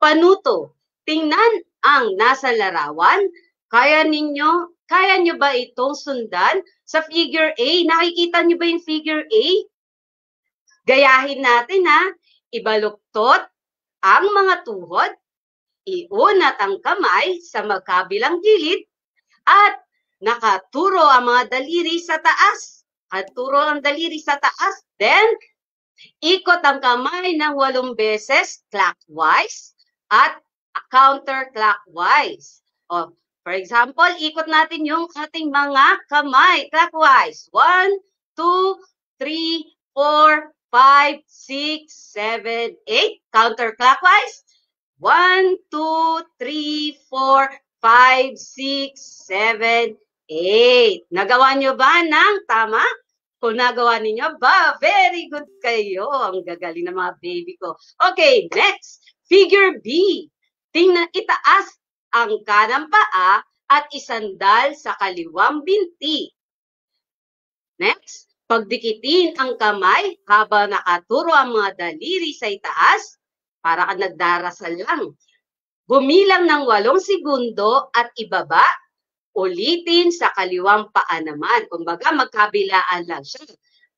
B: panuto, tingnan ang nasa larawan. Kaya ninyo, kaya nyo ba itong sundan sa figure A? Nakikita nyo ba yung figure A? Gayahin natin ha. Ibaluktot ang mga tuhod, iunat ang kamay sa magkabilang gilid, at nakaturo ang mga daliri sa taas. At turo ang daliri sa taas. Then, ikot ang kamay ng walong beses clockwise at counterclockwise. O, for example, ikot natin yung ating mga kamay clockwise. One, two, three, four, five, six, seven, eight. Counterclockwise. One, two, three, four, five, six, seven, eight. Nagawa nyo ba ng tama? Kung nagawa ninyo ba, very good kayo. Ang gagaling ng mga baby ko. Okay, next. Figure B. Tingnan, itaas ang kanang paa at isandal sa kaliwang binti. Next, pagdikitin ang kamay habang nakaturo ang mga daliri sa itaas para ka nagdarasal lang. Gumilang ng walong segundo at ibaba, ulitin sa kaliwang paa naman. Kumbaga, magkabilaan lang siya.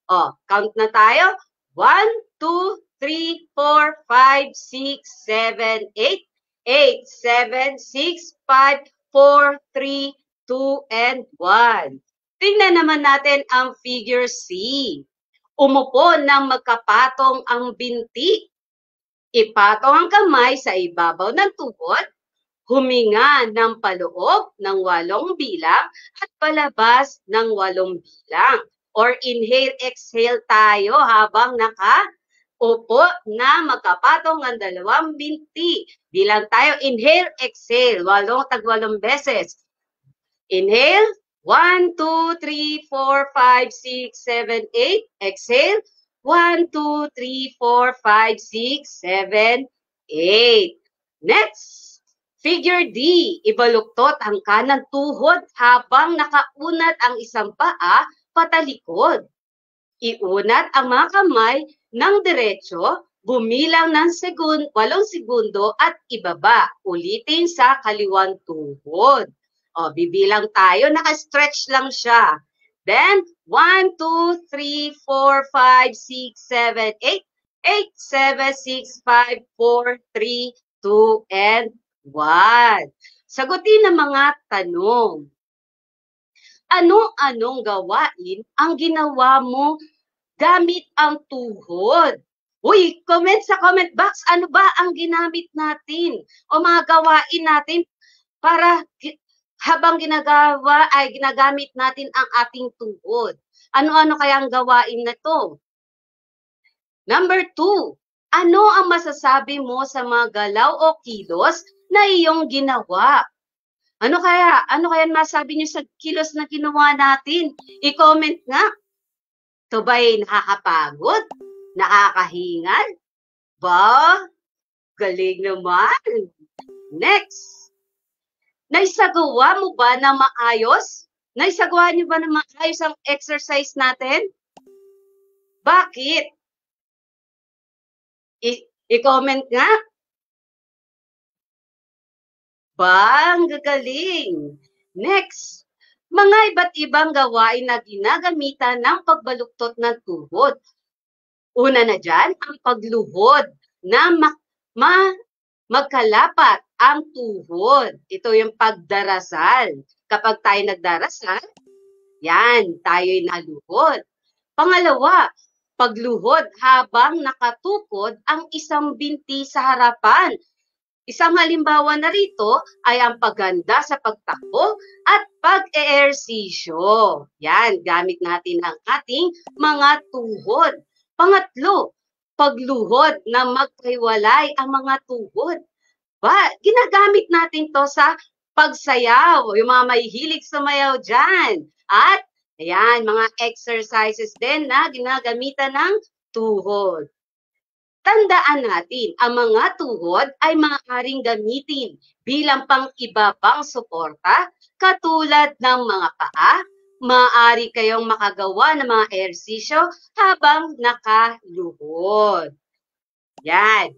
B: O, count na tayo. 1, 2, 3, 4, 5, 6, 7, 8. 8, 7, 6, 5, 4, 3, 2, and 1. Tingnan naman natin ang figure C. Umupo ng magkapatong ang binti. Ipatong ang kamay sa ibabaw ng tuhod. Huminga ng paloob ng walong bilang at palabas ng walong bilang. Or inhale, exhale tayo habang naka Upo na magkapatong ang dalawang binti. Bilang tayo, inhale, exhale. Walong tagwalong beses. Inhale, 1, 2, 3, 4, 5, 6, 7, 8. Exhale, 1, 2, 3, 4, 5, 6, 7, 8. Next, figure D. Ibaluktot ang kanang tuhod habang nakaunat ang isang paa patalikod. Iunat ang mga kamay ng diretsyo, bumilang ng segun, walong segundo at ibaba. Ulitin sa kaliwang tuhod. O, bibilang tayo, naka-stretch lang siya. Then, 1, 2, 3, 4, 5, 6, 7, 8. 8, 7, 6, 5, 4, 3, 2, and 1. Sagutin ang mga tanong. Ano-anong gawain ang ginawa mo gamit ang tuhod? Uy, comment sa comment box, ano ba ang ginamit natin o mga gawain natin para habang ginagawa ay ginagamit natin ang ating tuhod. Ano-ano kaya ang gawain na to? Number two, ano ang masasabi mo sa mga galaw o kilos na iyong ginawa? Ano kaya? Ano kaya masabi niyo sa kilos na ginawa natin? I-comment nga. Ito ba'y nakakapagod? Nakakahingal? Ba? Galing naman. Next. Naisagawa mo ba na maayos? Naisagawa niyo ba naman ayos ang exercise natin? Bakit? I- i-comment nga. Ba, ang gagaling. Next, mga iba't ibang gawain na ginagamitan ng pagbaluktot ng tuhod. Una na dyan, ang pagluhod na ma- ma- magkalapat ang tuhod. Ito yung pagdarasal. Kapag tayo nagdarasal, yan, tayo'y naluhod. Pangalawa, pagluhod habang nakatukod ang isang binti sa harapan. Isang halimbawa na rito ay ang pagganda sa pagtakbo at pag-eersisyo. Yan, gamit natin ang ating mga tuhod. Pangatlo, pagluhod na magkahiwalay ang mga tuhod. Ba, ginagamit natin to sa pagsayaw, yung mga mahihilig sumayaw dyan. At, ayan, mga exercises din na ginagamitan ng tuhod. Tandaan natin, ang mga tuhod ay maaaring gamitin bilang pang-iba pang suporta katulad ng mga paa, maaari kayong makagawa ng mga ehersisyo habang nakaluhod. Yan.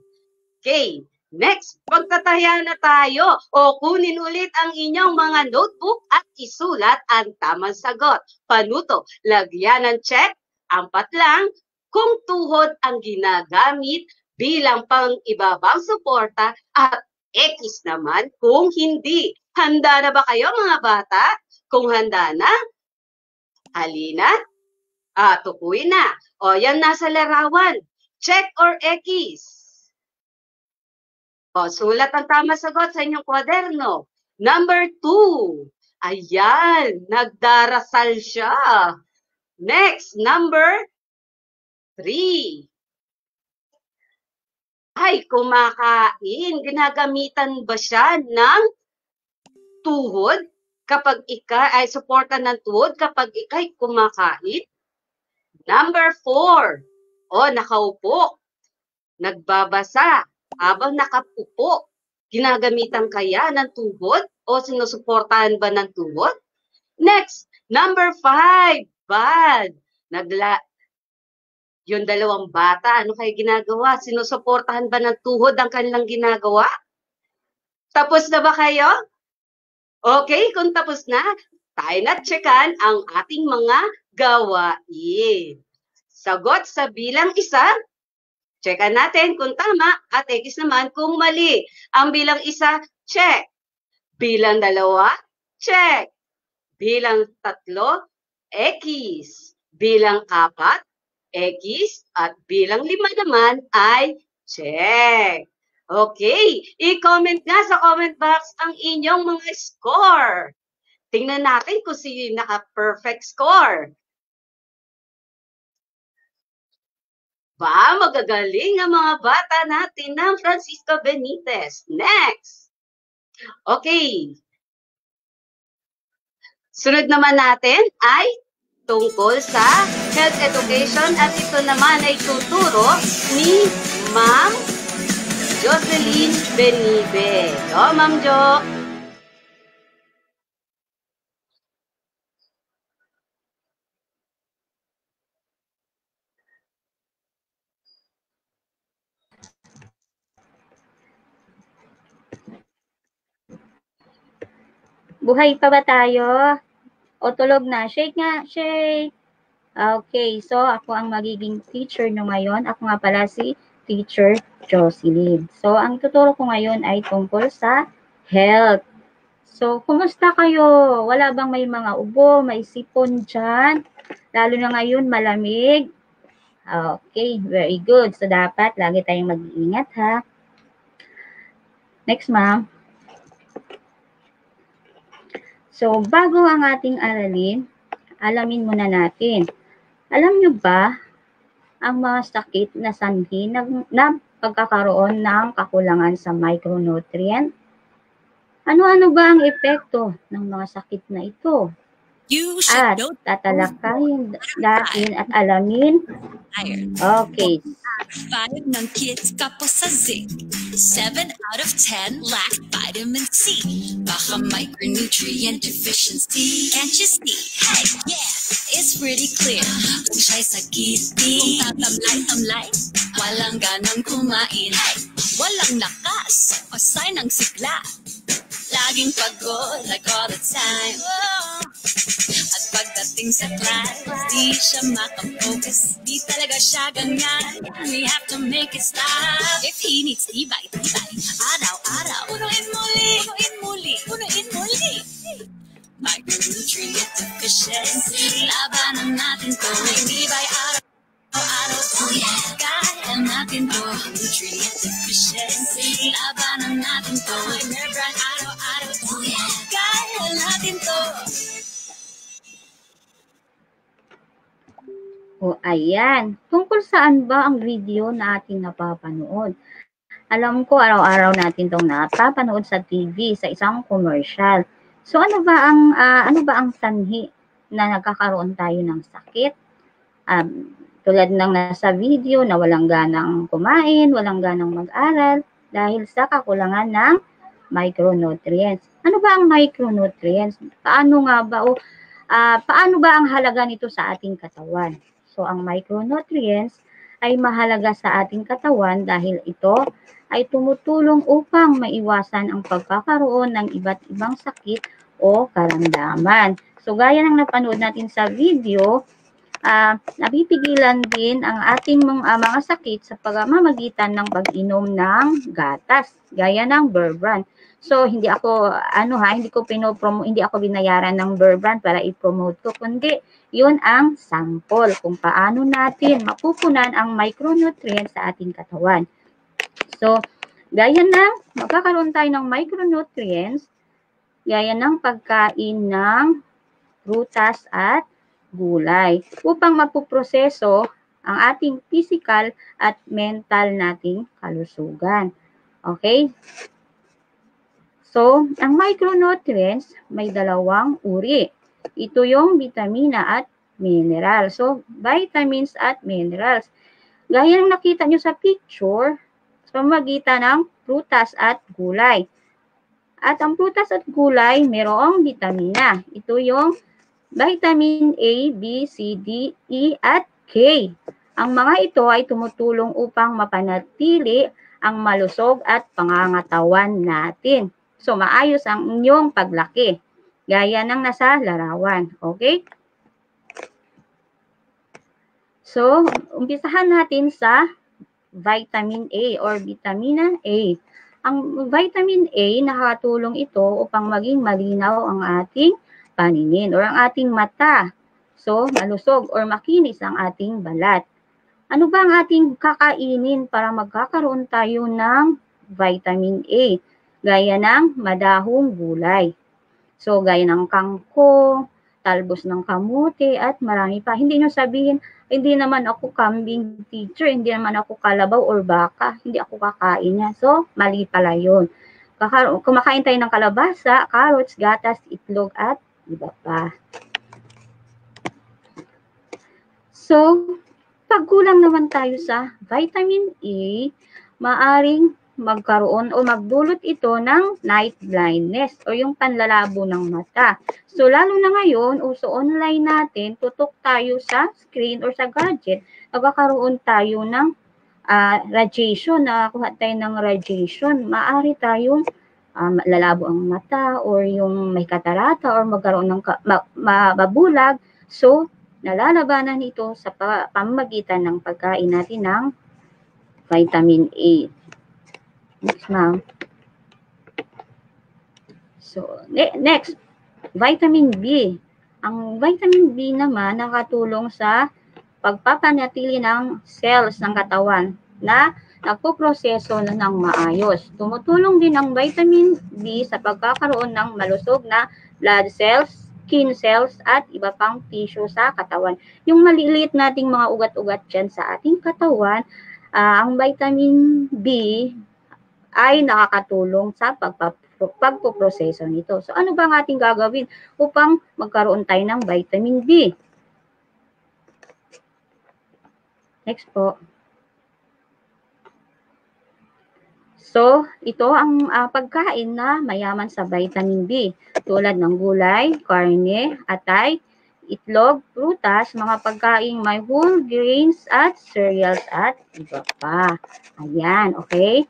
B: Okay. Next, pagtataya na tayo o kunin ulit ang inyong mga notebook at isulat ang tamang sagot. Panuto, lagyan ng check, ampat lang, kung tuhod ang ginagamit bilang pang-ibabang suporta at X naman kung hindi. Handa na ba kayo mga bata? Kung handa na, halina, ah, tukuyin na. O, yan nasa larawan. Check or X? O, sulat ang tama sagot sa inyong kwaderno. Number two. Ayan, nagdarasal siya. Next, number three. Ay, kumakain. Ginagamitan ba siya ng tuhod kapag ika ay suporta ng tuhod kapag ikay kumakain? Number four. O, nakaupo. Nagbabasa habang nakapupo. Ginagamitan kaya ng tuhod o sinusuportahan ba ng tuhod? Next, number five. Bad. Nagla yung dalawang bata, ano kayo ginagawa? Sinusuportahan ba ng tuhod ang kanilang ginagawa? Tapos na ba kayo? Okay, kung tapos na, tayo na checkan ang ating mga gawain. Sagot sa bilang isa, checkan natin kung tama at X naman kung mali. Ang bilang isa, check. Bilang dalawa, check. Bilang tatlo, X. Bilang apat, X at bilang lima naman ay check. Okay, i-comment nga sa comment box ang inyong mga score. Tingnan natin kung sino yung naka-perfect score. Ba, magagaling ang mga bata natin ng Francisco Benitez. Next. Okay. Sunod naman natin ay tungkol sa health education at ito naman ay tuturo ni Ma'am Jocelyn Benibe. O, Ma'am Jo.
K: Buhay pa ba tayo? O tulog na? Shake nga, shake. Okay, so ako ang magiging teacher nyo ngayon. Ako nga pala si Teacher Jocelyn. So, ang tuturo ko ngayon ay tungkol sa health. So, kumusta kayo? Wala bang may mga ubo, may sipon dyan? Lalo na ngayon, malamig. Okay, very good. So, dapat lagi tayong mag-iingat ha. Next, ma'am. So, bago ang ating aralin, alamin muna natin. Alam nyo ba ang mga sakit na sanhi ng, na pagkakaroon ng kakulangan sa micronutrient? Ano-ano ba ang epekto ng mga sakit na ito?
H: You
K: At
H: should know
K: tatalakayin natin at alamin. Okay,
H: Five ng kids kapos sa zinc. Seven out of ten lack vitamin C. Baka micronutrient deficiency. Can't you see? Hey, yeah, it's pretty clear. Kung siya'y sakiti, kung tatamlay-tamlay, walang ganang kumain. Hey, walang lakas, sign ng sigla. Laging pagod, like all the time. At pagdating sa class, di siya makafocus. Di talaga siya ganyan. We have to make it stop. If he needs tibay, tibay. Araw-araw. Punuin muli. Punuin muli. Punuin muli. Micronutrient deficiency. Labanan natin to. Tibay araw. Araw, oh yeah. Kaya natin to. Nutrient deficiency. Labanan natin to. Araw-araw. Yeah. Kaya natin to.
K: O ayan, tungkol saan ba ang video na ating napapanood? Alam ko araw-araw natin tong napapanood sa TV sa isang commercial. So ano ba ang ah, ano ba ang sanhi na nagkakaroon tayo ng sakit? Um, tulad ng nasa video na walang ganang kumain, walang ganang mag-aral dahil sa kakulangan ng micronutrients. Ano ba ang micronutrients? Paano nga ba o ah, paano ba ang halaga nito sa ating katawan? So, ang micronutrients ay mahalaga sa ating katawan dahil ito ay tumutulong upang maiwasan ang pagkakaroon ng iba't ibang sakit o karamdaman. So, gaya ng napanood natin sa video, ah napipigilan din ang ating mga, ah, mga sakit sa pagmamagitan ng pag-inom ng gatas, gaya ng Burbrand. So, hindi ako, ano ha, hindi ko pinopromo, hindi ako binayaran ng Burbrand para i-promote ko, kundi yun ang sample kung paano natin mapupunan ang micronutrients sa ating katawan. So, gaya ng magkakaroon tayo ng micronutrients, gaya ng pagkain ng prutas at gulay upang mapuproseso ang ating physical at mental nating kalusugan. Okay? So, ang micronutrients may dalawang uri. Ito yung vitamina at mineral. So, vitamins at minerals. Gaya ng nakita nyo sa picture, sa magitan ng prutas at gulay. At ang prutas at gulay, mayroong vitamina. Ito yung vitamin A, B, C, D, E, at K. Ang mga ito ay tumutulong upang mapanatili ang malusog at pangangatawan natin. So, maayos ang inyong paglaki. Gaya ng nasa larawan. Okay? So, umpisahan natin sa vitamin A or vitamina A. Ang vitamin A, nakatulong ito upang maging malinaw ang ating paningin or ang ating mata. So, malusog or makinis ang ating balat. Ano ba ang ating kakainin para magkakaroon tayo ng vitamin A? Gaya ng madahong gulay. So, gaya ng kangkong, talbos ng kamote, at marami pa. Hindi nyo sabihin, hindi naman ako kambing teacher, hindi naman ako kalabaw or baka, hindi ako kakain niya. So, mali pala yun. Kumakain tayo ng kalabasa, carrots, gatas, itlog, at iba pa. So, pag kulang naman tayo sa vitamin A, maaring magkaroon o magdulot ito ng night blindness o yung panlalabo ng mata. So, lalo na ngayon, uso online natin, tutok tayo sa screen or sa gadget, magkakaroon tayo ng ah, radiation, nakakuha tayo ng radiation, maaari tayong um, lalabo ang mata or yung may katarata or magkaroon ng ka- ma- mababulag. So, nalalabanan ito sa pa- pamamagitan ng pagkain natin ng vitamin A. Ma'am. So, ne- next, vitamin B. Ang vitamin B naman nakatulong sa pagpapanatili ng cells ng katawan na nagpoproseso na ng maayos. Tumutulong din ang vitamin B sa pagkakaroon ng malusog na blood cells, skin cells, at iba pang tissue sa katawan. Yung maliliit nating mga ugat-ugat dyan sa ating katawan, ah, ang vitamin B ay nakakatulong sa pagpa- pagpoproseso nito. So ano ba ang ating gagawin upang magkaroon tayo ng vitamin B? Next po. So, ito ang ah, pagkain na mayaman sa vitamin B tulad ng gulay, karne, atay, itlog, prutas, mga pagkain may whole grains at cereals at iba pa. Ayan, okay?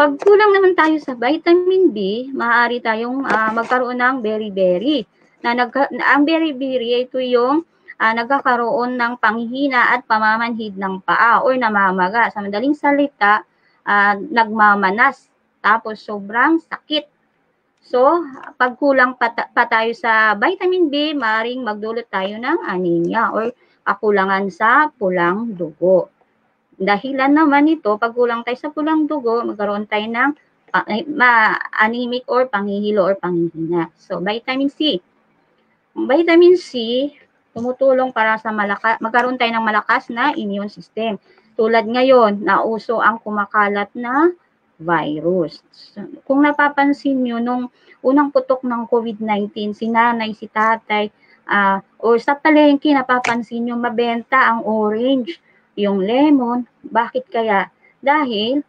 K: Pag kulang naman tayo sa vitamin B, maaari tayong ah, magkaroon ng berry-berry. Na nag, na- ang berry-berry ito yung ah, nagkakaroon ng panghihina at pamamanhid ng paa or namamaga. Sa madaling salita, ah, nagmamanas. Tapos sobrang sakit. So, pag kulang pa, pa tayo sa vitamin B, maaaring magdulot tayo ng anemia or kakulangan sa pulang dugo. Dahilan naman ito, pag kulang tayo sa pulang dugo, magkaroon tayo ng eh, ma- anemic or panghihilo or panghihina. So, vitamin C. Vitamin C, tumutulong para sa malaka, magkaroon tayo ng malakas na immune system. Tulad ngayon, nauso ang kumakalat na virus. Kung napapansin nyo, nung unang putok ng COVID-19, si nanay, si tatay, ah, or sa palengke, napapansin nyo, mabenta ang orange, yung lemon. Bakit kaya? Dahil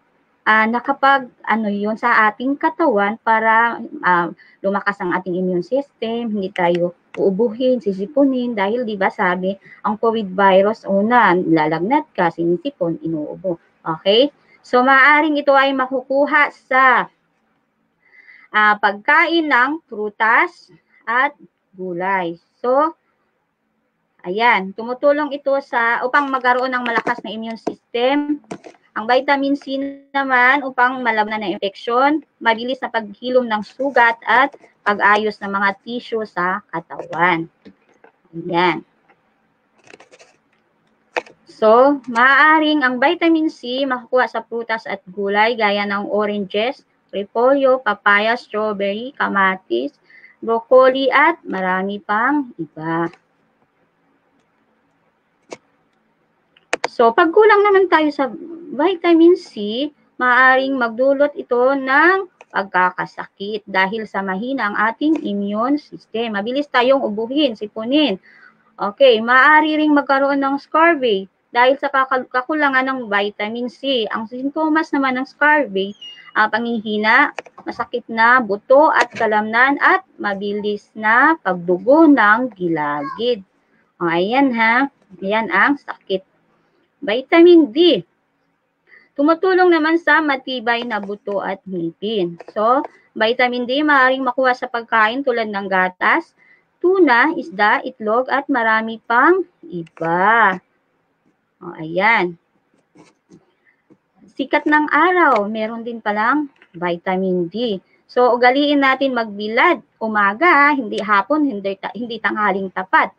K: ah, nakapag, ano yun, sa ating katawan para ah, lumakas ang ating immune system, hindi tayo uubuhin, sisipunin, dahil di ba sabi, ang COVID virus, una, lalagnat ka, sinisipon, inuubo. Okay? So, maaaring ito ay makukuha sa ah, pagkain ng prutas at gulay. So, ayan, tumutulong ito sa upang magkaroon ng malakas na immune system. Ang vitamin C naman upang malabanan ng infeksyon, mabilis na paghilom ng sugat at pag-ayos ng mga tissue sa katawan. Ayan. So, maaaring ang vitamin C makukuha sa prutas at gulay gaya ng oranges, repolyo, papaya, strawberry, kamatis, broccoli at marami pang iba. So, pag kulang naman tayo sa vitamin C, maaaring magdulot ito ng pagkakasakit dahil sa mahina ang ating immune system. Mabilis tayong ubuhin, sipunin. Okay, maaari ring magkaroon ng scurvy dahil sa kakulangan ng vitamin C. Ang sintomas naman ng scurvy, ah, pangihina, masakit na buto at kalamnan at mabilis na pagdugo ng gilagid. O, ayan ha, ayan ang sakit. Vitamin D, tumutulong naman sa matibay na buto at ngipin. So, vitamin D maaaring makuha sa pagkain tulad ng gatas, tuna, isda, itlog at marami pang iba. O, ayan. Sikat ng araw, meron din palang vitamin D. So, ugaliin natin magbilad umaga, hindi hapon, hindi, hindi tanghaling tapat.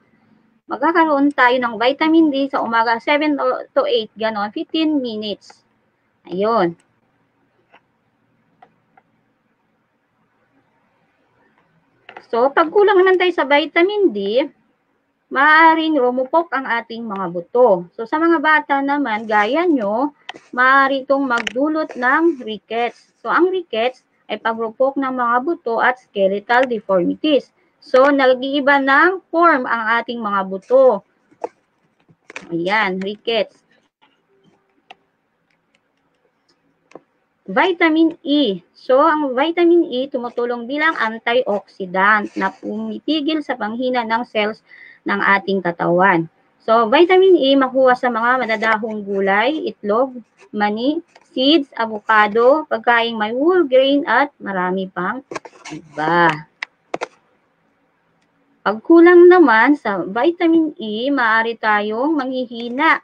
K: Magkakaroon tayo ng vitamin D sa umaga 7 o- to 8, ganon, 15 minutes. Ayun. So, pag kulang naman tayo sa vitamin D, maaaring rumupok ang ating mga buto. So, sa mga bata naman, gaya nyo, maaari itong magdulot ng rickets. So, ang rickets ay pagrupok ng mga buto at skeletal deformities. So, nag-iiba ng form ang ating mga buto. Ayan, rickets. Vitamin E. So, ang vitamin E tumutulong bilang antioxidant na pumitigil sa panghina ng cells ng ating katawan. So, vitamin E makuha sa mga madadahong gulay, itlog, mani, seeds, avocado, pagkaing may whole grain at marami pang iba. Pag kulang naman sa vitamin E, maaari tayong manghihina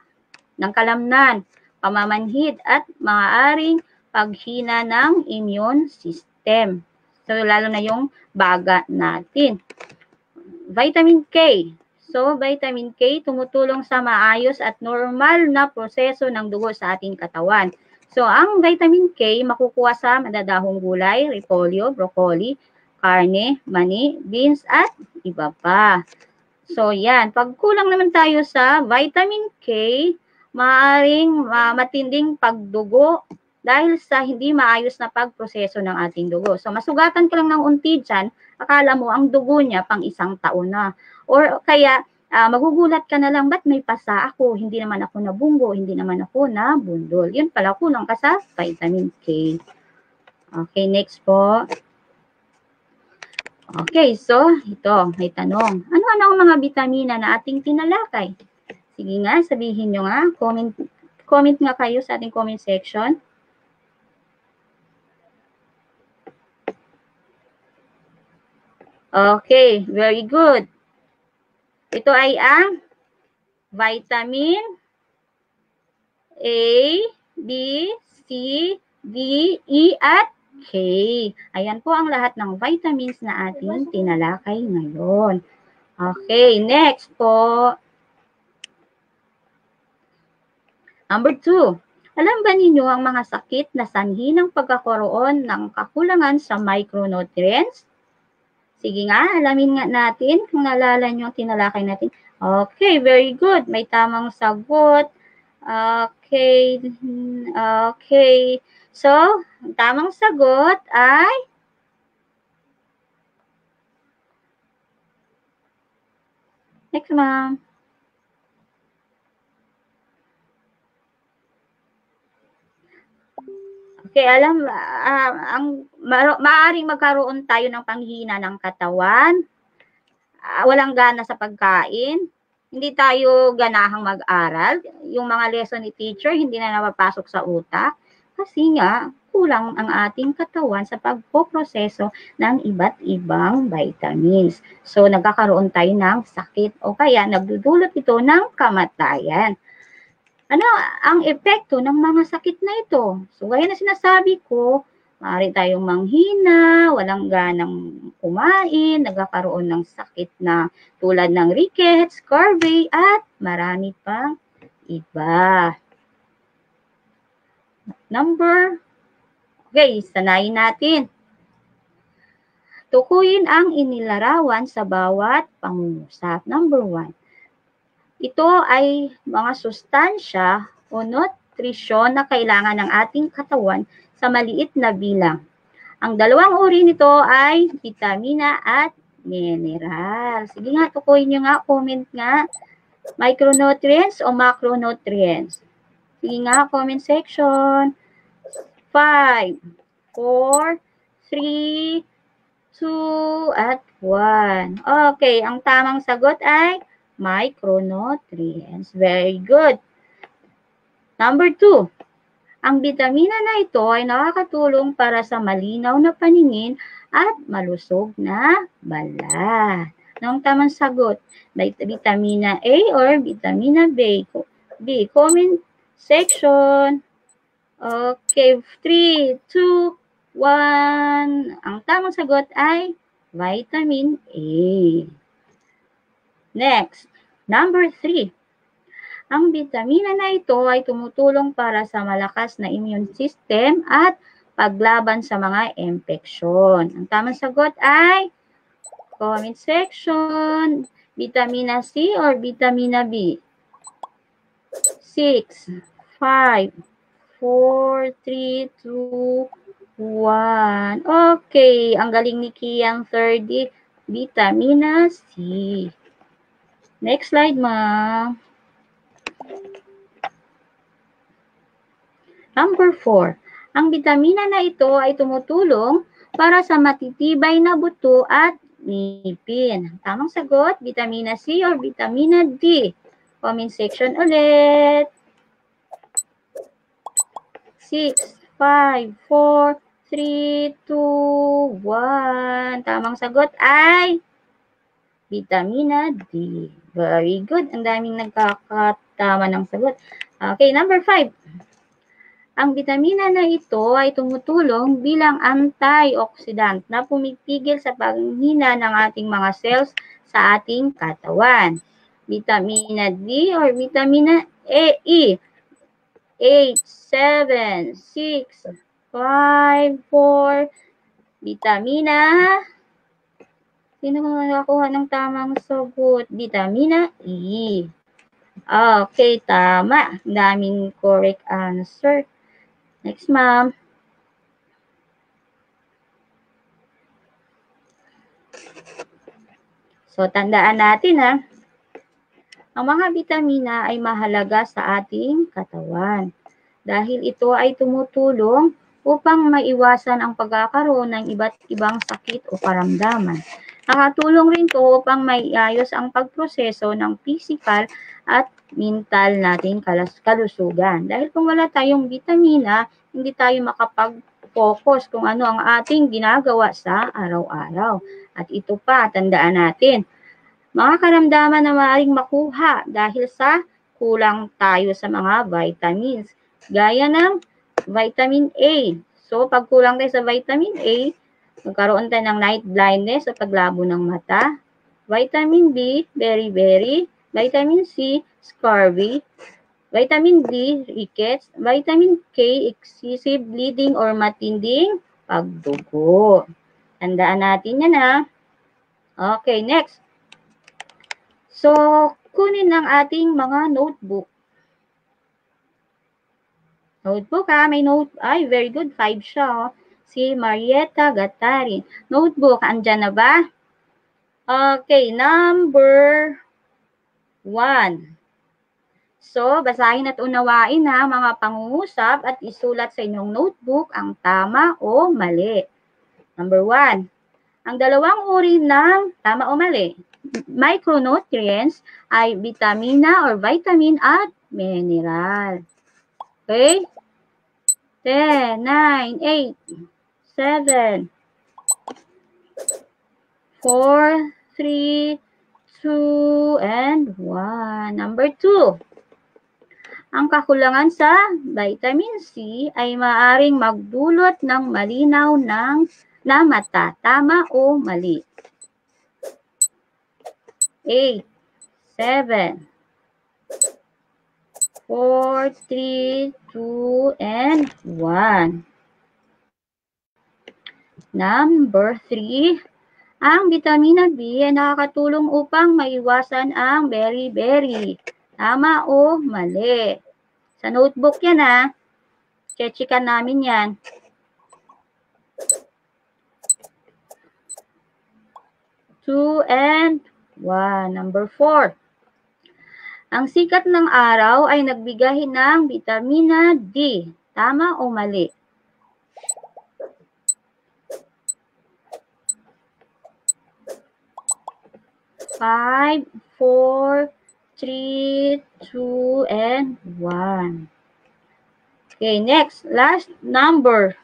K: ng kalamnan, pamamanhid at maaaring paghina ng immune system. So, lalo na yung baga natin. Vitamin K. So, vitamin K tumutulong sa maayos at normal na proseso ng dugo sa ating katawan. So, ang vitamin K makukuha sa madadahong gulay, repolyo, broccoli, karne, mani, beans, at iba pa. So, yan. Pag kulang naman tayo sa vitamin K, maaaring ah, matinding pagdugo dahil sa hindi maayos na pagproseso ng ating dugo. So, masugatan ka lang ng unti dyan, akala mo ang dugo niya pang isang taon na. Or kaya, ah, magugulat ka na lang, ba't may pasa ako? Hindi naman ako nabunggo, hindi naman ako nabundol. Yun pala, kulang ka sa vitamin K. Okay, next po. Okay, so ito, may tanong. Ano-ano ang mga bitamina na ating tinalakay? Sige nga, sabihin nyo nga, comment, comment nga kayo sa ating comment section. Okay, very good. Ito ay ang vitamin A, B, C, D, E, at K. Ayan po ang lahat ng vitamins na ating tinalakay ngayon. Okay, next po. Number two. Alam ba ninyo ang mga sakit na sanhi ng pagkakaroon ng kakulangan sa micronutrients? Sige nga, alamin nga natin kung naalala nyo ang tinalakay natin. Okay, very good. May tamang sagot. Okay, okay. So, ang tamang sagot ay Next, ma'am. Okay, alam, ah, ang maro- maaaring magkaroon tayo ng panghina ng katawan, ah, walang gana sa pagkain, hindi tayo ganahang mag-aral, yung mga lesson ni teacher hindi na napapasok sa utak, kasi nga, kulang ang ating katawan sa pagpoproseso ng iba't ibang vitamins. So, nagkakaroon tayo ng sakit o kaya nagdudulot ito ng kamatayan. Ano ang epekto ng mga sakit na ito? So, gaya na sinasabi ko, maaari tayong manghina, walang ganang kumain, nagkakaroon ng sakit na tulad ng rickets, scurvy, at marami pang iba. Number, okay, sanayin natin. Tukuyin ang inilarawan sa bawat pangungusap. Number one, ito ay mga sustansya o nutrisyon na kailangan ng ating katawan sa maliit na bilang. Ang dalawang uri nito ay vitamina at mineral. Sige nga, tukuyin nyo nga, comment nga. Micronutrients o macronutrients? Sige nga, comment section. 5, 4, 3, 2, at 1. Okay, ang tamang sagot ay micronutrients. Very good. Number 2. Ang vitamina na ito ay nakakatulong para sa malinaw na paningin at malusog na balat. Anong tamang sagot? Vitamina A or vitamina B? B. Comment section. Okay, 3, 2, 1. Ang tamang sagot ay vitamin A. Next, number 3. Ang vitamina na ito ay tumutulong para sa malakas na immune system at paglaban sa mga infeksyon. Ang tamang sagot ay comment section, vitamina C or vitamina B? 6, 5, 4, 3, 2, 1. Okay, ang galing ni Kiang 30, vitamina C. Next slide, ma'am. Number 4. Ang vitamina na ito ay tumutulong para sa matitibay na buto at ngipin. Tamang sagot, vitamina C or vitamina D. Comment section ulit. 6, 5, 4, 3, 2, 1. Tamang sagot ay vitamina D. Very good. Ang daming nagkakatama ng sagot. Okay, number 5. Ang vitamina na ito ay tumutulong bilang antioxidant na pumipigil sa panghina ng ating mga cells sa ating katawan. Vitamina D or vitamina A, E. 8, 7, 6, 5, 4. Vitamina. Sino kung nakakuha ng tamang sagot? Vitamina E. Okay, tama. Daming correct answer. Next, ma'am. So, tandaan natin ha. Ang mga bitamina ay mahalaga sa ating katawan dahil ito ay tumutulong upang maiwasan ang pagkakaroon ng iba't ibang sakit o karamdaman. Nakatulong rin to upang maiayos ang pagproseso ng physical at mental nating kalusugan. Dahil kung wala tayong vitamina, hindi tayo makapag-focus kung ano ang ating ginagawa sa araw-araw. At ito pa, tandaan natin, mga karamdaman na maaaring makuha dahil sa kulang tayo sa mga vitamins. Gaya ng vitamin A. So, pag kulang tayo sa vitamin A, magkaroon tayo ng night blindness o paglabo ng mata. Vitamin B, berry-berry. Vitamin C, scurvy. Vitamin D, rickets. Vitamin K, excessive bleeding or matinding pagdugo. Tandaan natin yan ha. Okay, next. So, kunin ang ating mga notebook. Notebook ha, may note, ay very good, 5 siya oh. Si Marietta Gatarin. Notebook, andyan na ba? Okay, number 1. So, basahin at unawain ha mga pangungusap at isulat sa inyong notebook ang tama o mali. Number 1. Ang dalawang uri ng tama o mali micronutrients ay vitamina or vitamin at mineral. Okay? 10, 9, 8, 7, 4, 3, 2, and 1. Number 2. Ang kakulangan sa vitamin C ay maaring magdulot ng malinaw ng na mata. Tama o mali? 8, 7, 4, 3, 2, and 1. Number 3, ang vitamina B ay nakakatulong upang maiwasan ang berry-berry. Tama o mali? Sa notebook yan ha. Chechikan namin yan. Two and one. Number four. Ang sikat ng araw ay nagbigay ng vitamina D. Tama o mali? Five, four, three, two, and one. Okay, next. Last number.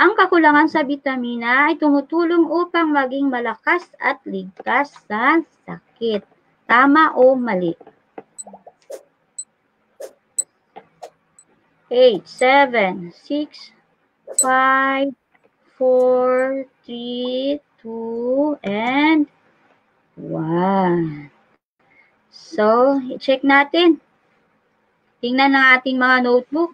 K: Ang kakulangan sa bitamina ay tumutulong upang maging malakas at ligtas sa sakit. Tama o mali? 8, 7, 6, 5, 4, 3, 2, and 1. So, i-check natin. Tingnan ng ating mga notebook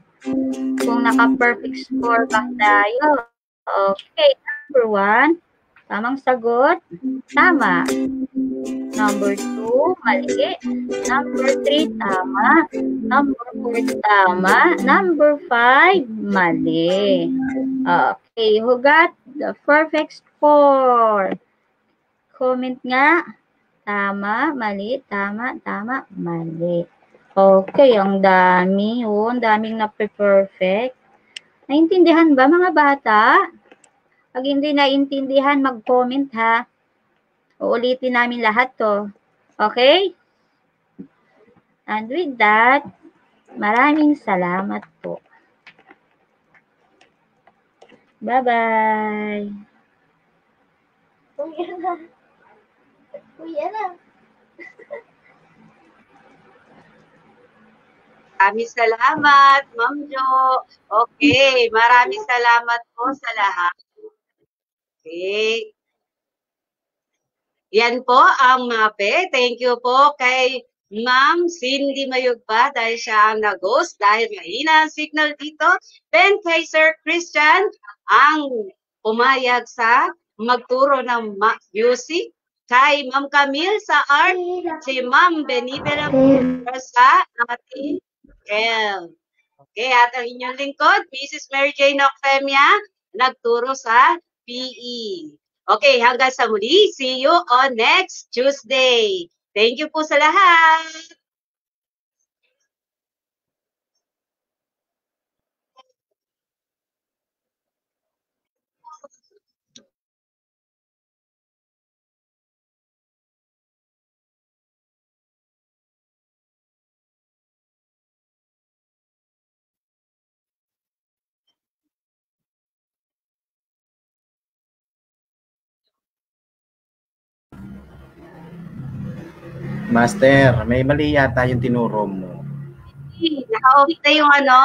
K: kung naka-perfect score ba tayo. Okay, number 1, tamang sagot, tama. Number 2, mali. Number 3, tama. Number 4, tama. Number 5, mali. Okay, who got the perfect score? Comment nga. Tama, mali, tama, tama, mali. Okay, ang dami. Oh, ang daming na-perfect. Naintindihan ba mga bata? Pag hindi naintindihan, mag-comment ha. Uulitin namin lahat to. Okay? And with that, maraming salamat po. Bye-bye.
G: Kuya na. Kuya na.
B: Maraming salamat, Ma'am Jo. Okay, maraming salamat po sa lahat. Okay. Yan po ang MAPE. Thank you po kay Ma'am Cindy Mayugpa dahil siya ang nag-host dahil mahina ang signal dito. Then kay Sir Christian ang pumayag sa magturo ng ma- music. Kay Ma'am Camille sa art, si Ma'am Benita sa ating L. Okay, at ang inyong lingkod, Mrs. Mary Jane Ocfemia, nagturo sa PE. Okay, hanggang sa muli. See you on next Tuesday. Thank you po sa lahat.
D: Master, may mali yata yung tinuro mo.
B: Naka-off na yung ano,